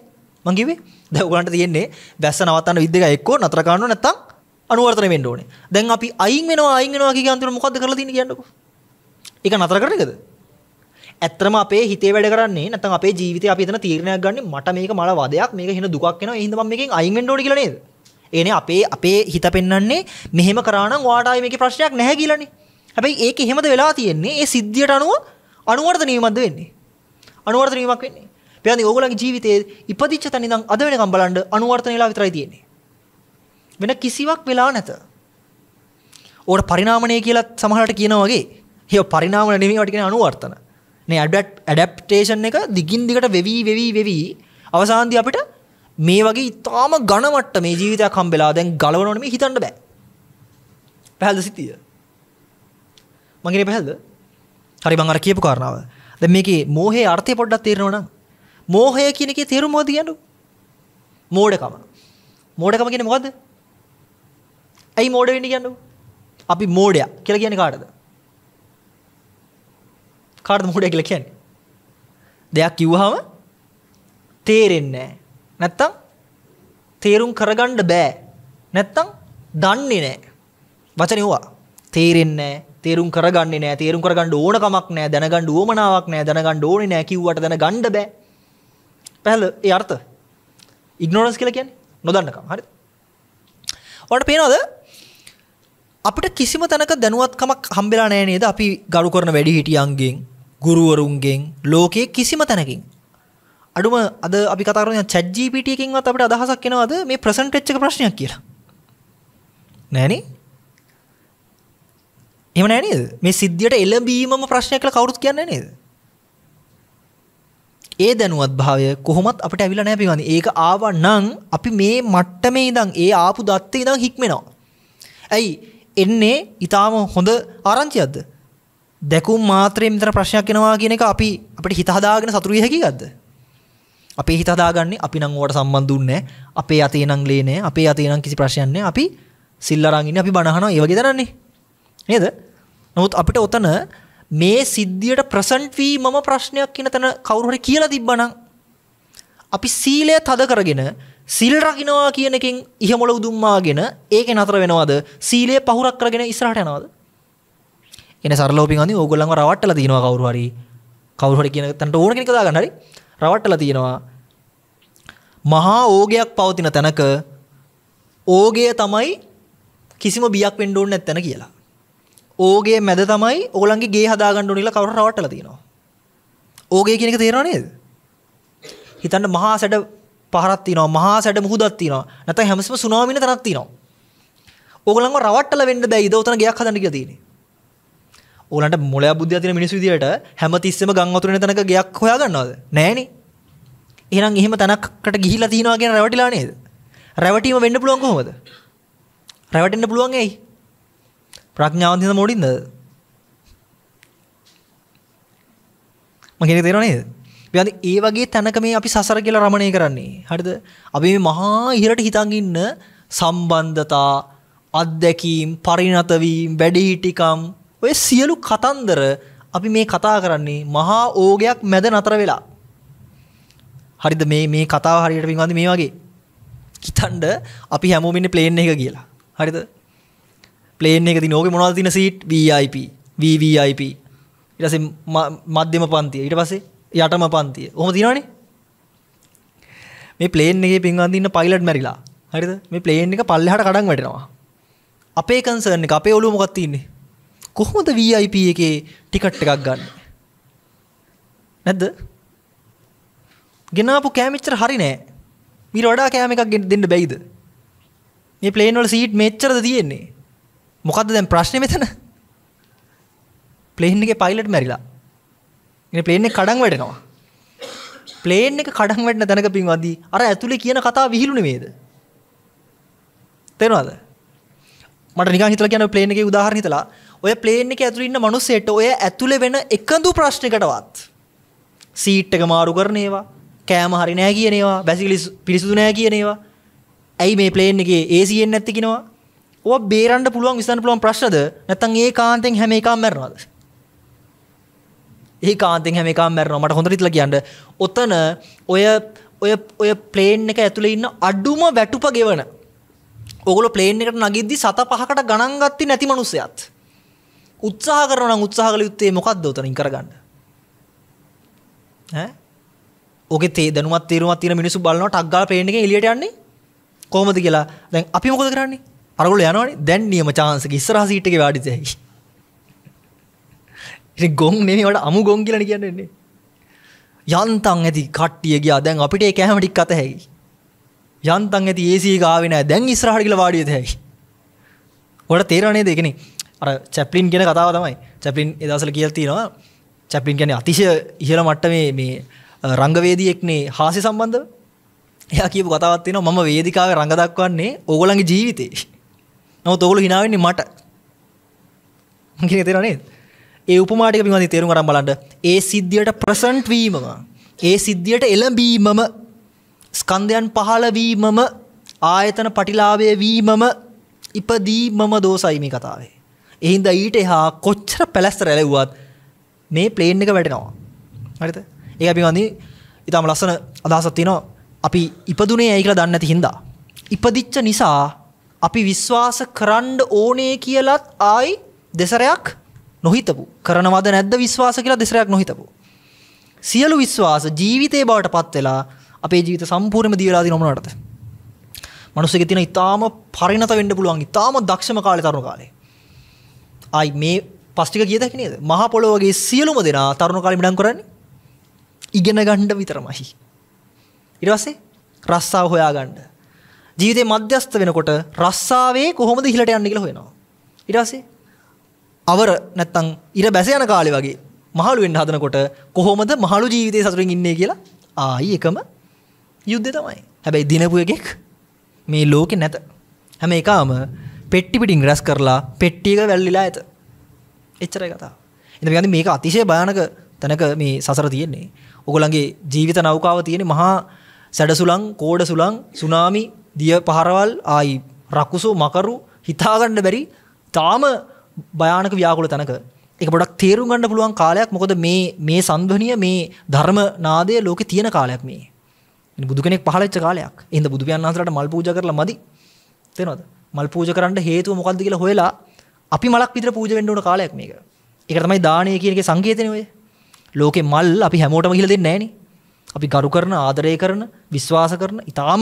මං කිව්වේ. දැන් ඔයගලන්ට තියෙන්නේ වැස්ස නවත්තන්න විද්ද එක එක්කෝ නතර කරන්න නැත්තම් අනුවර්තනය වෙන්න ඕනේ. දැන් අපි අයින් වෙනවා අයින් වෙනවා කිය අන්තිමට මොකද්ද කරලා තියෙන්නේ කියන්නකෝ. ඒක නතර කරන එකද? ඇත්තම අපේ හිතේ වැඩ කරන්නේ නැත්නම් අපේ ජීවිතේ අපි එතන තීරණයක් ගන්න මට මේක මල වදයක් මේක හින දුකක් එනවා ඒ හින්දා මම මේකෙන් අයින් වෙන්න ඕනේ කියලා නේද? ඒනේ අපේ අපේ හිත පෙන්වන්නේ මෙහෙම කරා නම් ඔයාට ආයේ මේකේ ප්‍රශ්නයක් නැහැ කියලානේ. හැබැයි ඒක එහෙමද වෙලා තියෙන්නේ ඒ සිද්ධියට අනුව අනුවර්තන වීමක්ද වෙන්නේ. අනුවර්තන වීමක් වෙන්නේ. පියාණි ඕගොල්ලන්ගේ ජීවිතේ ඉපදිච්ච තැන ඉඳන් අද වෙනකම් බලන්න අනුවර්තන වෙලා විතරයි තියෙන්නේ. වෙන කිසිවක් වෙලා නැත. ඕකට පරිණාමණය කියලා සමහරට කියනවා වගේ. ඒ පරිණාමන නෙමෙයි වට කියන්නේ අනුවර්තන. නේ ඇඩැප්ටේෂන් එක දිගින් දිගට වෙවි වෙවි වෙවි අවසානදී අපිට මේ වගේ ඉතාම ඝන මට්ට මේ ජීවිතයක් හම්බෙලා දැන් ගලවනවනේ මේ හිතන්න බෑ. පැහැදිලිද සිටිය? මං කියන්නේ පැහැදිලිද? හරි මං අර කියපු කාරණාව. දැන් මේකේ මෝහයේ අර්ථය පොඩ්ඩක් තේරෙනව නම් මෝහය කියන එකේ තේරුම මොකද කියන්නේ? මෝඩකම. මෝඩකම කියන්නේ මොකද්ද? ඇයි මෝඩ වෙන්නේ කියන්නේ? අපි මෝඩයා කියලා කියන්නේ කාටද? කාටද මෝඩයා කියලා කියන්නේ? දෙයක් කිව්වහම තේරෙන්නේ නැහැ. නැත්තම් තේරුම් කරගන්න බෑ. නැත්තම් දන්නේ නැහැ. වචනේ ඕවා. තේරෙන්නේ නැහැ. තේරුම් කරගන්නේ නැහැ. තේරුම් කරගන්න ඕන කමක් නැහැ. දැනගන්න උවමනාවක් නැහැ. දැනගන්න ඕනේ නැහැ කිව්වට දැනගන්න බෑ. පැහැදිලිද? ඒ අර්ථ. ඉග්නොරන්ස් කියලා කියන්නේ නොදන්නකම. හරිද? ඔයාලට පේනවද? අපිට කිසිම තැනක දැනුවත්කමක් හම්බෙලා නැහැ නේද? අපි ගරු කරන වැඩිහිටියන්ගෙන්, ගුරුවරුන්ගෙන්, ලෝකයේ කිසිම තැනකින්. අඩුම අද අපි කතා කරන chat GPT එකකින්වත් අපිට අදහසක් එනවද මේ ප්‍රසන්ට් එක ප්‍රශ්නයක් කියලා? නෑනේ. එහෙම නෑ නේද? මේ සිද්ධියට එළඹීමම ප්‍රශ්නයක් කියලා කවුරුත් කියන්නේ නේද? ඒ දැනුවත් භාවය කොහොමත් අපිට ඇවිල්ලා නැහැ පිළිගන්නේ. ඒක ආවා නම් අපි මේ මට්ටමේ ඉඳන් ඒ ආපු දත්තේ ඉඳන් හික්මෙනවා. ඇයි? එන්නේ ඊටාම හොඳ ආරංචියක්ද? දැකුම් මාත්‍රයෙන් විතර ප්‍රශ්නයක් එනවා කියන එක අපි අපිට හිත හදාගෙන සතුරු විය හැකියක්ද? අපේ හිත හදාගන්නේ අපි නම් ඕවට සම්බන්ධ දුන්නේ අපේ අතේ නම් ලේ නැහැ. අපේ අතේ නම් කිසි ප්‍රශ්නයක් නැහැ. අපි සිල් අරන් ඉන්නේ අපි බණ අහනවා ඒ වගේ දරන්නේ. නේද? නමුත් අපිට ඔතන මේ සිද්ධියට ප්‍රසන්ට් වී මම ප්‍රශ්නයක් කියන තැන කවුරු හරි කියලා තිබ්බනම් අපි සීලය තද කරගෙන සිල් රකින්නවා කියන එකෙන් ඉහමොළ උදුම්මාගෙන ඒකේ නතර වෙනවද? සීලය පහුරක් කරගෙන ඉස්සරහට යනවද? එනේ සරලව පින්වන්දි ඕගොල්ලන්ව රවට්ටලා තිනවා කවුරු හරි. කවුරු හරි කියන තැනට ඕන කෙනෙක් දාගන්න හරි. රවට්ටලා තිනවා. මහා ඕගයක් පවතින තැනක ඕගය තමයි කිසිම බියක් වෙන්න ඕනේ නැත්තන කියලා. ඕගේ මැද තමයි ඕගොල්ලන්ගේ ගේ හදාගන්න ඕනේ කියලා කවුරු රවට්ටලා තිනවා ඕගේ කියන එක තේරෙනව නේද? හිතන්න මහා සැඩ පහරක් තියෙනවා මහා සැඩ මුහුදක් තියෙනවා නැත්නම් හැමසම සුනාමින තරක් තියෙනවා. ඕගොල්ලන්ව රවට්ටලා වෙන්න බෑ ඉද උතන ගයක් හදන්න කියලා තියෙන්නේ. ඕගලන්ට මොලයා බුද්ධිය තියෙන මිනිස්සු විදියට හැමතිස්සෙම ගම් වතුරේ තැනක ගයක් හොයා ගන්නවද නෑනේ. එහෙනම් එහෙම තැනකට ගිහිලා තියනවා කියන රැවටිලා නේද? රැවටීම වෙන්න පුළුවන් කොහොමද? රැවටෙන්න පුළුවන් ඇයි? ප්‍රඥාවන්ත හින්දා මොඩින්ද මම කියන්නේ තේරෙනව නේද අපි ඒ වගේ තැනක මේ අපි සසර කියලා රමණය කරන්නේ. හරිද? අපි මේ මහා ඉහළට හිතන් ඉන්න සම්බන්ධතා, අත්දැකීම්, පරිණත වීම, වැඩිහිටිකම් ඔය සියලු කතන්දර අපි මේ කතා කරන්නේ මහා ඕගයක් මැද නතර වෙලා. හරිද මේ මේ කතාව හරියට පින්වන්දි මේ වගේ. හිතන්න අපි හැමෝම ඉන්නේ ප්ලේන් එක කියලා. හරිද? ප්ලේන් එක තියෙන ඕකේ මොනවද තියෙන සීට් VIP, VVIP. ඊට පස්සේ මධ්‍යම පන්තිය. ඊට පස්සේ යටම පන්තිය. ඔහොම තියෙනවනේ. මේ ප්ලේන් එකේ පින්වන්දි ඉන්න පයිලට් මැරිලා. හරිද? මේ ප්ලේන් එක පල්ලෙහාට කඩන් වැටෙනවා. අපේ කන්සර්න් එක අපේ ඔළුව මොකක්ද තියෙන්නේ? කොහොමද VIP එකේ ටිකට් එකක් ගන්න? නැද්ද? ගෙනාපු කෑමෙච්චර හරි නෑ. මීට වඩා කෑම එකක් දෙන්න බැයිද? මේ ප්ලේන් වල සීට් මෙච්චරද තියෙන්නේ? මොකද්ද දැන් ප්‍රශ්නේ මෙතන? ප්ලේන් එකේ පයිලට් මැරිලා. ඉතින් ප්ලේන් එක කඩන් වැටෙනවා. ප්ලේන් එක කඩන් වැටෙන තැනක පින්වදී අර ඇතුලේ කියන කතාව විහිළු නෙමේද? තේරෙනවද? මට නිකන් හිතලා කියන්න ප්ලේන් එකේ උදාහරණ හිතලා ඔය ප්ලේන් එකේ ඇතුලේ ඉන්න මිනිස්සෙට ඔය ඇතුලේ වෙන එකඳු ප්‍රශ්නයකටවත් සීට් එක මාරු කරන ඒවා කෑම හරි නෑ කියන ඒවා බැසිකලි පිරිසුදු නෑ කියන ඒවා ඇයි මේ ප්ලේන් එකේ AC එන්නේ නැත්තේ කියනවා ඔවා බේරන්න පුළුවන් විසඳන්න පුළුවන් ප්‍රශ්නද? නැත්නම් ඒ කාන්තෙන් හැම එකම මැරෙනවද? ඒ කාන්තෙන් හැම එකම මැරෙනවා. මට හොඳට හිතලා කියන්න. ඔතන ඔය ඔය ඔය ප්ලේන් එක ඇතුලේ ඉන්න අඩුම වැටුප ගෙවන. ඕගොල්ලෝ ප්ලේන් එකට නගිද්දි සත පහකට ගණන් ගත්තේ නැති මිනිස්සයත්. උත්සාහ කරනවා නම් උත්සාහ කළ යුත්තේ මොකද්ද උතනින් කරගන්න? ඈ? ඔගේ තේ දැනුමත් තීරුමක් තියෙන මිනිස්සු බලනවා ටක් ගාලා ප්ලේන් එකෙන් එළියට යන්නේ? කොහොමද කියලා? දැන් අපි මොකද කරන්නේ? අරගොල්ලෝ යනවනේ දැන් නියම chance එක ඉස්සරහා සීට් එකේ වාඩි වෙයි ඉතින් ගොන් නෙමෙයි වඩ අමු ගොන් කියලානේ කියන්නේ. යන්තම් ඇති කට්ටිය ගියා. දැන් අපිට ඒ කැම ටික අත හැකි. යන්තම් ඇති AC එක ආවේ නැහැ. දැන් ඉස්සරහට ගිහලා වාඩි වෙත හැකි. ඔයාලට තේරෙනව නේද? ඒ කියන්නේ අර චැප්ලින් කියන කතාව තමයි. චැප්ලින් ඒ දවස්වල කියලා තියෙනවා. චැප්ලින් කියන්නේ අතිශය ඉහළ මට්ටමේ මේ රංගවේදියෙක්නේ හාස්‍ය සම්බන්ධව. එයා කියපු කතාවක් තියෙනවා මම වේදිකාවේ රඟ දක්වන්නේ ඕගොල්ලන්ගේ ජීවිතේ. නමුත් ඕගොල්ලෝ hina වෙන්නේ මට. මම කියන්නේ තේරෙනව නේද? ඒ උපමා ටික පින්වත්නි තේරුම් අරන් බලන්න. ඒ සිද්ධියට ප්‍රසන්ට් වීමම ඒ සිද්ධියට එළඹීමම ස්කන්ධයන් පහළ වීමම ආයතන පටිලාභය වීමම ඉපදීමම දෝසයි මේ කතාවේ. ඒ හින්දා ඊට එහා කොච්චර පැලැස්තර ඇලෙව්වත් මේ ප්ලේන් එක වැටෙනවා. හරිද? ඒක අපි වන්දි ඊටම ලස්සන අදහසක් තියෙනවා. අපි ඉපදුනේ ඇයි කියලා දන්නේ නැති හින්දා. ඉපදිච්ච නිසා අපි විශ්වාස කරන්න ඕනේ කියලත් ආයි දෙසරයක් නොහිතපු කරනවද නැද්ද විශ්වාස කියලා දෙසරයක් නොහිතපු. සියලු විශ්වාස ජීවිතේ බවට පත් වෙලා අපේ ජීවිත සම්පූර්ණයෙන්ම දී වෙලා තියෙන මොනවටද? මනුස්සයෙක් තියෙන ඊටාම පරිණත වෙන්න පුළුවන් ඊටාම දක්ෂම කාලේ තරුණ කාලේ. ආයි මේ පස් ටික කියද හැකි නේද? මහ පොළොව වගේ සියලුම දෙනා තරුණ කාලේ මිඩම් කරන්නේ ඉගෙන ගන්න විතරමයි. ඊට පස්සේ රස්සාව හොයාගන්න. ජීවිතේ මධ්‍යස්ත වෙනකොට රස්සාවේ කොහොමද ඉහළට යන්නේ කියලා හොයනවා. ඊට පස්සේ අවර නැත්තම් ඉර බැස යන කාලේ වගේ මහලු වෙන්න හදනකොට කොහොමද මහලු ජීවිතේ සතුටින් ඉන්නේ කියලා ආයි එකම යුද්ධය තමයි. හැබැයි දිනපු එකෙක් මේ ලෝකේ නැත. හැම එකම පෙට්ටි පිටින් රැස් කරලා පෙට්ටියක වැල්ලිලා ඇත. එච්චරයි කතාව. ඉතින් මේක අතිශය භයානක තැනක මේ සසර තියෙන්නේ. ඔගොල්ලන්ගේ ජීවිත නෞකාව තියෙන්නේ මහා සැඩසුලං, කෝඩසුලං, සුනාමි, දිය පහරවල්, ආයි රකුසු, මකරු හිතාගන්න බැරි තාම භයානක ව්‍යාකුල තැනක ඒක පොඩක් තේරුම් ගන්න පුළුවන් කාලයක් මොකද මේ මේ සංධනිය මේ ධර්ම නාදය ලෝකේ තියෙන කාලයක් මේ. ඉතින් බුදු කෙනෙක් පහළ වෙච්ච කාලයක්. එහෙනම් බුදු පියාණන් වහන්සේලාට මල් පූජා කරලා මදි. තේරෙනවද? මල් පූජා කරන්න හේතුව මොකක්ද කියලා හොයලා අපි මලක් විතර පූජා වෙන්න ඕන කාලයක් මේක. ඒක තමයි දානය කියන එකේ සංකේතනේ ඔය. ලෝකේ මල් අපි හැමෝටම ගිහලා දෙන්නේ නැහනේ. අපි ගරු කරන, ආදරය කරන, විශ්වාස කරන, ඊටාම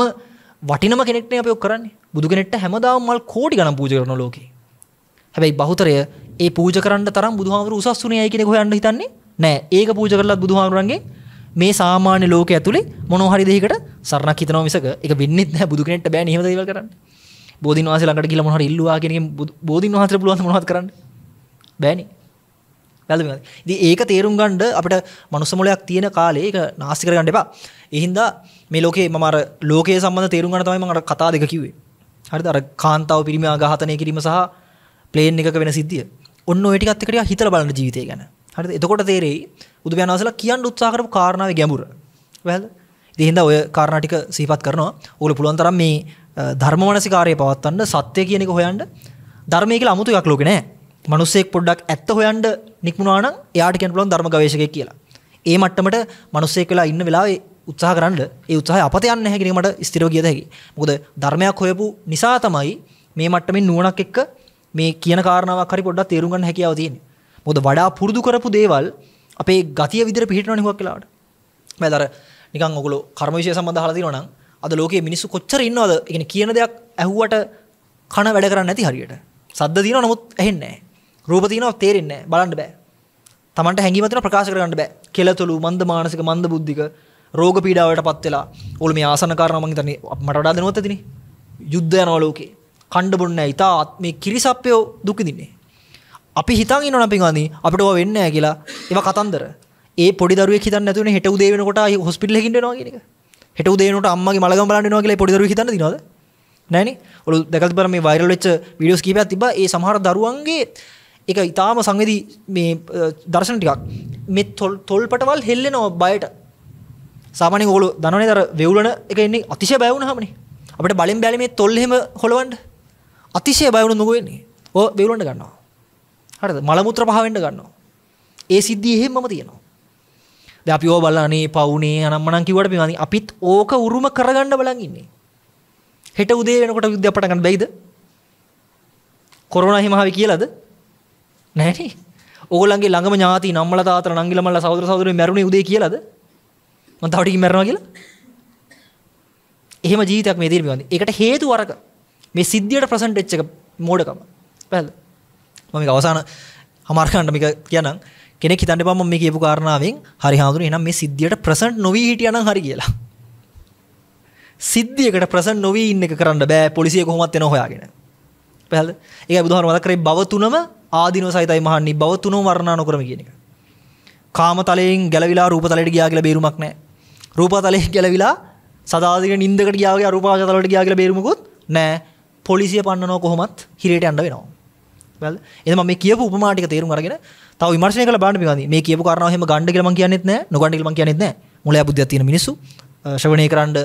වටිනම කෙනෙක්නේ අපි ඔක් කරන්නේ. බුදු කෙනෙක්ට හැමදාම මල් කෝටි ගණන් පූජා කරනවා ලෝකේ. හැබැයි බහුතරය ඒ පූජ කරන්න තරම් බුදුහාමුදුරු උසස් වුණේ ඇයි කියන එක හොයන්න හිතන්නේ නෑ. ඒක පූජ කරලත් බුදුහාමුදුරන්ගේ මේ සාමාන්‍ය ලෝකයේ ඇතුලේ මොනවා හරි දෙයකට සරණක් හිතනවා මිසක ඒක වෙන්නේ නැහැ බුදු කෙනෙක්ට බෑ නේ එහෙම දේවල් කරන්න. බෝධින් වහන්සේ ළඟට ගිහලා මොනවා හරි ඉල්ලුවා කියන එකෙන් බෝධින් වහන්සේට පුළුවන් මොනවද කරන්න? බෑනේ. වැළඳ ඉතින් ඒක තේරුම් ගන්න අපිට මනුස්ස මොලයක් තියෙන කාලේ ඒක නාස්ති කරගන්න එපා. ඒ හින්දා මේ ලෝකේ මම අර ලෝකයේ සම්බන්ධ තේරුම් ගන්න තමයි මම අර කතා දෙක කිව්වේ. හරිද? අර කාන්තාව පිරිමියා ඝාතනය කිරීම සහ ප්ලේන් එකක වෙන සිද්ධිය. ඔන්න ඔය ටිකත් එක්ක ටිකක් හිතලා බලන්න ජීවිතය ගැන. හරිද? එතකොට තේරෙයි බුදු පියාණන් වහන්සේලා කියන්න උත්සාහ කරපු කාරණාවේ ගැඹුර. වැහද? ඉතින් හින්දා ඔය කාරණා ටික සිහිපත් කරනවා. ඕගොල්ලෝ පුළුවන් තරම් මේ ධර්ම මනසිකාරය පවත්වන්න සත්‍ය කියන එක හොයන්න ධර්මයේ කියලා 아무තු එකක් ලෝකේ නැහැ. මිනිස්සෙක් පොඩ්ඩක් ඇත්ත හොයන්න නික්මුණා නම් එයාට කියන්න පුළුවන් ධර්ම ගවේෂකයෙක් කියලා. ඒ මට්ටමට මිනිස්සෙක් වෙලා ඉන්න වෙලාවේ උත්සාහ කරන්න ඒ උත්සාහය අපත යන්නේ නැහැ කියන එක මට ස්ථිරව කියද හැකි. මොකද ධර්මයක් හොයපු නිසා තමයි මේ මට්ටමින් නුවණක් එක්ක මේ කියන කාරණාවක් හරි පොඩ්ඩක් තේරුම් ගන්න හැකියාව තියෙන්නේ. මොකද වඩා පුරුදු කරපු දේවල් අපේ ගතිය විදිහට පිළිහිටනවා නේ හුඟක් වෙලාවට. මම අර නිකන් ඔගොල්ලෝ කර්ම විශ්ය සම්බන්ධව අහලා තියෙනවා නම් අද ලෝකයේ මිනිස්සු කොච්චර ඉන්නවද? ඒ කියන්නේ කියන දෙයක් ඇහුවට කන වැඩ කරන්නේ නැති හරියට. සද්ද තියෙනවා නමුත් ඇහෙන්නේ නැහැ. රූප තියෙනවා තේරෙන්නේ නැහැ. බලන්න බෑ. Tamanට හැඟීමක් තියෙනවා ප්‍රකාශ කරගන්න බෑ. කෙලතුළු මන්ද මානසික මන්ද බුද්ධික රෝග පීඩාවලටපත් වෙලා ඕල මේ ආසන කාරණා මම හිතන්නේ මට වඩා දැනුවත් ඇතිනේ. යුද්ධ යනවා ලෝකේ. කණ්ඩ බොන්නේ නැහැ. ඉතා මේ කිරිසප්පයෝ දුක් විඳින්නේ. අපි හිතන් ඉන්නවනම් පින්වන්දි අපිට ඕවා වෙන්නේ නැහැ කියලා. ඒවා කතන්දර. ඒ පොඩි දරුවෙක් හිතන්නේ නැතුවනේ හෙට උදේ වෙනකොට හොස්පිටල් එකකින් එනවා කියන එක. හෙට උදේ වෙනකොට අම්මගේ මලගම බලන්න එනවා කියලා ඒ පොඩි දරුවෙක් හිතන්නේ දිනවද? නැහනේ. ඔලු දැකලා තිබ්බම මේ වෛරල් වෙච්ච වීඩියෝස් කීපයක් තිබ්බා. ඒ සමහර දරුවන්ගේ ඒක ඊටාම සංවේදී මේ දර්ශන ටිකක් මේ තොල් තොල්පටවල් හෙල්ලෙනවා බයට. සාමාන්‍යයෙන් ඕගොල්ලෝ දන්නවනේ අර වෙවුලන එක එන්නේ අතිශය බය වුණාමනේ. අපිට බලෙන් බැලේ මේ තොල් එහෙම හොලවන්න. අතිශය බය වුණොත් මොකෝ වෙන්නේ? ඔය වෙවුලන්න ගන්නවා. හරිද? මල මුත්‍ර පහ වෙන්න ගන්නවා. ඒ සිද්ධිය එහෙමම තියෙනවා. දැන් අපි ඕව බලලා අනේ පවුනේ අනම්මනම් කිව්වට පින්වදින් අපිත් ඕක උරුම කරගන්න බලන් ඉන්නේ. හෙට උදේ වෙනකොට යුද්ධය පටන් ගන්න බැයිද? කොරෝනා හිමාවි කියලාද? නැහැනේ. ඕගොල්ලන්ගේ ළඟම ඥාති නම්මලා තාත්තලා නංගිලා මල්ලා සහෝදර සහෝදරියෝ මැරුණේ උදේ කියලාද? මං තව ටිකකින් මැරෙනවා කියලා? එහෙම ජීවිතයක් මේ දින පිළිබඳ. ඒකට හේතු වරක මේ සිද්ධියට ප්‍රසන්ට් වෙච්ච එක මෝඩකම. පැහැදිලිද? මම මේක අවසාන අමාර ගන්න මේක කියනනම් කෙනෙක් හිතන්න එපා මම මේ කියපු කාරණාවෙන් හරි හාමුදුරනේ එහෙනම් මේ සිද්ධියට ප්‍රසන්ට් නොවි හිටියානම් හරි කියලා. සිද්ධියකට ප්‍රසන්ට් නොවි ඉන්න එක කරන්න බෑ පොලිසිය කොහොමත් එනවා හොයාගෙන. පැහැදිලිද? ඒකයි බුදුහාම මතක් කරේ බව තුනම ආදීනව සහිතයි මහන්නි බව තුනම වර්ණනා නොකරම කියන එක. කාම තලයෙන් ගැලවිලා රූප තලයට ගියා කියලා බේරුමක් නැහැ. රූප තලයෙන් ගැලවිලා සදාදින නිින්දකට ගියා වගේ අරූපාවච තලවලට ගියා කියලා බේරුමකුත් නැහැ. පොලිසිය පන්නනවා කොහොමත් හිරේට යන්න වෙනවා. හරිද? එහෙනම් මම මේ කියපු උපමා ටික තේරුම් අරගෙන තව විමර්ශනය කරලා බලන්න පිළිගන්නේ. මේ කියපු කාරණාව එහෙම ගන්න කියලා මම කියන්නෙත් නැහැ. නොගන්න කියලා මම කියන්නෙත් නැහැ. මුලයා බුද්ධියක් තියෙන මිනිස්සු ශ්‍රවණය කරන්න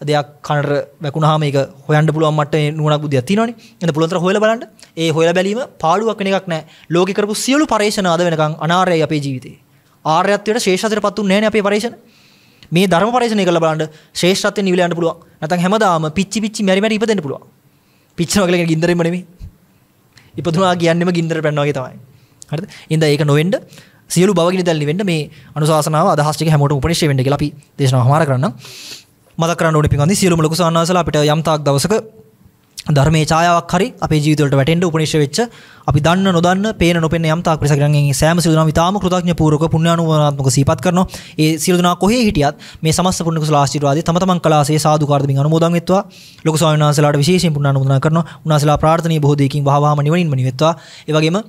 දෙයක් කනට වැකුණාම ඒක හොයන්න පුළුවන් මට්ටමේ නුවණක් බුද්ධියක් තියෙනවනේ. එහෙනම් පුළුවන් තරම් හොයලා බලන්න. ඒ හොයලා බැලීම පාඩුවක් වෙන එකක් නැහැ. ලෝකේ කරපු සියලු පරේෂණ අද වෙනකන් අනාර්යයි අපේ ජීවිතේ. ආර්යත්වයට ශ්‍රේෂ්ඨත්වයටපත් උන්නේ නැහැ අපේ පරේෂණ. මේ ධර්ම පරේෂණය කරලා බලන්න ශ්‍රේෂ්ඨත්වයෙන් නිවිල යන්න පුළුවන්. නැත්නම් හැමදාම පිච්චි පිච්චි මෙරි මෙරි ඉපදෙන්න පුළුවන්. පිච්චනවා කියලා ගින්දරෙම නෙමෙයි. ඉපදුනා කියන්නෙම ගින්දර පැන්නා වගේ තමයි. හරිද? ඉතින් ඒක නොවෙන්න සියලු බවගිනි දැල්ලි වෙන්න මේ අනුශාසනාව අදහස් ටික හැමෝටම උපනිශ්‍රේ වෙන්න කියලා අපි දේශනාව හමාර කරන්නම්. මතක් කරන්න ඕනේ පින්වන්දි සියලුම ලොකු සාන්නාසලා අපිට යම් තාක් දවසක ධර්මයේ ඡායාවක් හරි අපේ ජීවිතවලට වැටෙන්න උපනිශ්‍රේ වෙච්ච අපි දන්න නොදන්න පේන නොපෙන යම් තාක් පිරිසකගෙන් සෑම සියලු දෙනාම ඉතාම කෘතඥ පූර්වක පුණ්‍යානුමෝදනාත්මක සිහිපත් කරනවා. ඒ සියලු දෙනා කොහේ හිටියත් මේ සමස්ත පුණ්‍ය කුසල ආශිර්වාදය තම තමන් කලාසේ සාදුකාර දෙමින් අනුමෝදන් වෙත්වා. ලොකු ස්වාමීන් වහන්සේලාට විශේෂයෙන් පුණ්‍යානුමෝදනා කරනවා. උන්වහන්සේලා ප්‍රාර්ථනීය බොහෝ දෙයකින් වහවහම නිවනින්ම නිවෙත්වා. ඒ වගේම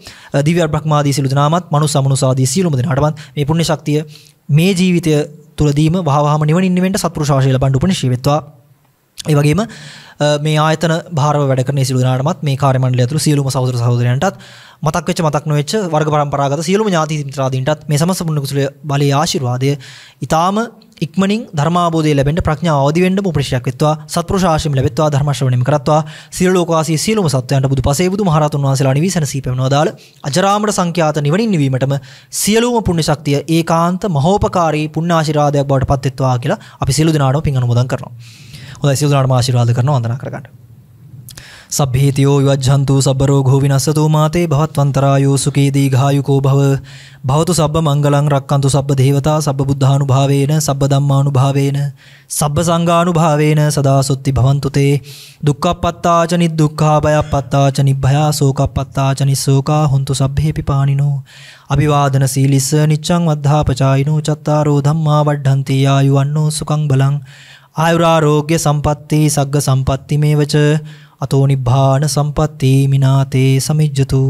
දිව්‍ය බ්‍රහ්මාදී සියලු දෙනාමත් මනුස්ස මනුසාදී සියලුම දෙනාටමත් මේ පුණ්‍ය ශක්තිය මේ ජීවිතය තුලදීම වහවහම නිවනින් නිවෙන්න සත්පුරුෂ ආශීල බණ්ඩ උපනිශ්‍රේ වෙත්වා. ඒ වගේම මේ ආයතන භාරව වැඩ කරන සියලු දෙනාටමත් මේ කාර්ය මණ්ඩලය ඇතුළු සියලුම සහෝදර සහෝදරයන්ටත් මතක් වෙච්ච මතක් නොවෙච්ච වර්ග පරම්පරාගත සියලුම ඥාති මිත්‍රාදීන්ටත් මේ සමස්ත පුණ්‍ය කුසල බලයේ ආශිර්වාදය ඊටාම ඉක්මනින් ධර්මාබෝධය ලැබෙන්න ප්‍රඥාව අවදි වෙන්න උපරිශයක් වෙත්වා සත්පුරුෂ ආශිම් ලැබෙත්වා ධර්ම ශ්‍රවණයම කරත්වා සියලු ලෝකවාසී සියලුම සත්වයන්ට බුදු පසේ බුදු මහරහතුන් වහන්සේලා නිවිසන සීපෙවනවා දාල අජරාමර සංඛ්‍යාත නිවනින් නිවීමටම සියලුම පුණ්‍ය ශක්තිය ඒකාන්ත මහෝපකාරී පුණ්‍ය ආශිර්වාදයක් බවට පත් වෙත්වා කියලා අපි සියලු දෙනාටම පින් අනුමෝදන් කරනවා හොඳයි සියලු දෙනාටම ආශිර්වාද කරනවා වන්දනා කරගන්න. සබ්බේතියෝ විවජ්ජන්තු සබ්බ රෝගෝ විනස්සතු මාතේ භවත්වන්තරායෝ සුඛී දීඝායුකෝ භව භවතු සබ්බ මංගලං රක්칸තු සබ්බ දේවතා සබ්බ බුද්ධානුභාවේන සබ්බ ධම්මානුභාවේන සබ්බ සංඝානුභාවේන සදා සොත්ති භවන්තු තේ දුක්ඛප්පත්තාච නිදුක්ඛා භයප්පත්තාච නිබ්භයා සෝකප්පත්තාච නිස්සෝකා හොන්තු සබ්බේපි පානිනෝ අභිවාදන සීලිස්ස නිච්ඡං වද්ධාපචායිනෝ චත්තාරෝ ධම්මා වඩ්ඩන්ති ආයුවන්නෝ සුඛං බලං ආයුරාරෝග්‍ය සම්පatti සග්ග සම්පatti මේවච අතෝ නිබ්බාන සම්පත්ති මිනාතේ සමිජ්ජතු.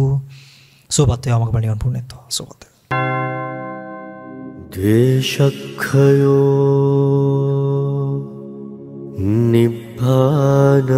සුවපත් වේවා මග බලනිවන් පුණ්‍යත්වා. සුවපත් දේශක්ඛයෝ නිබ්බානං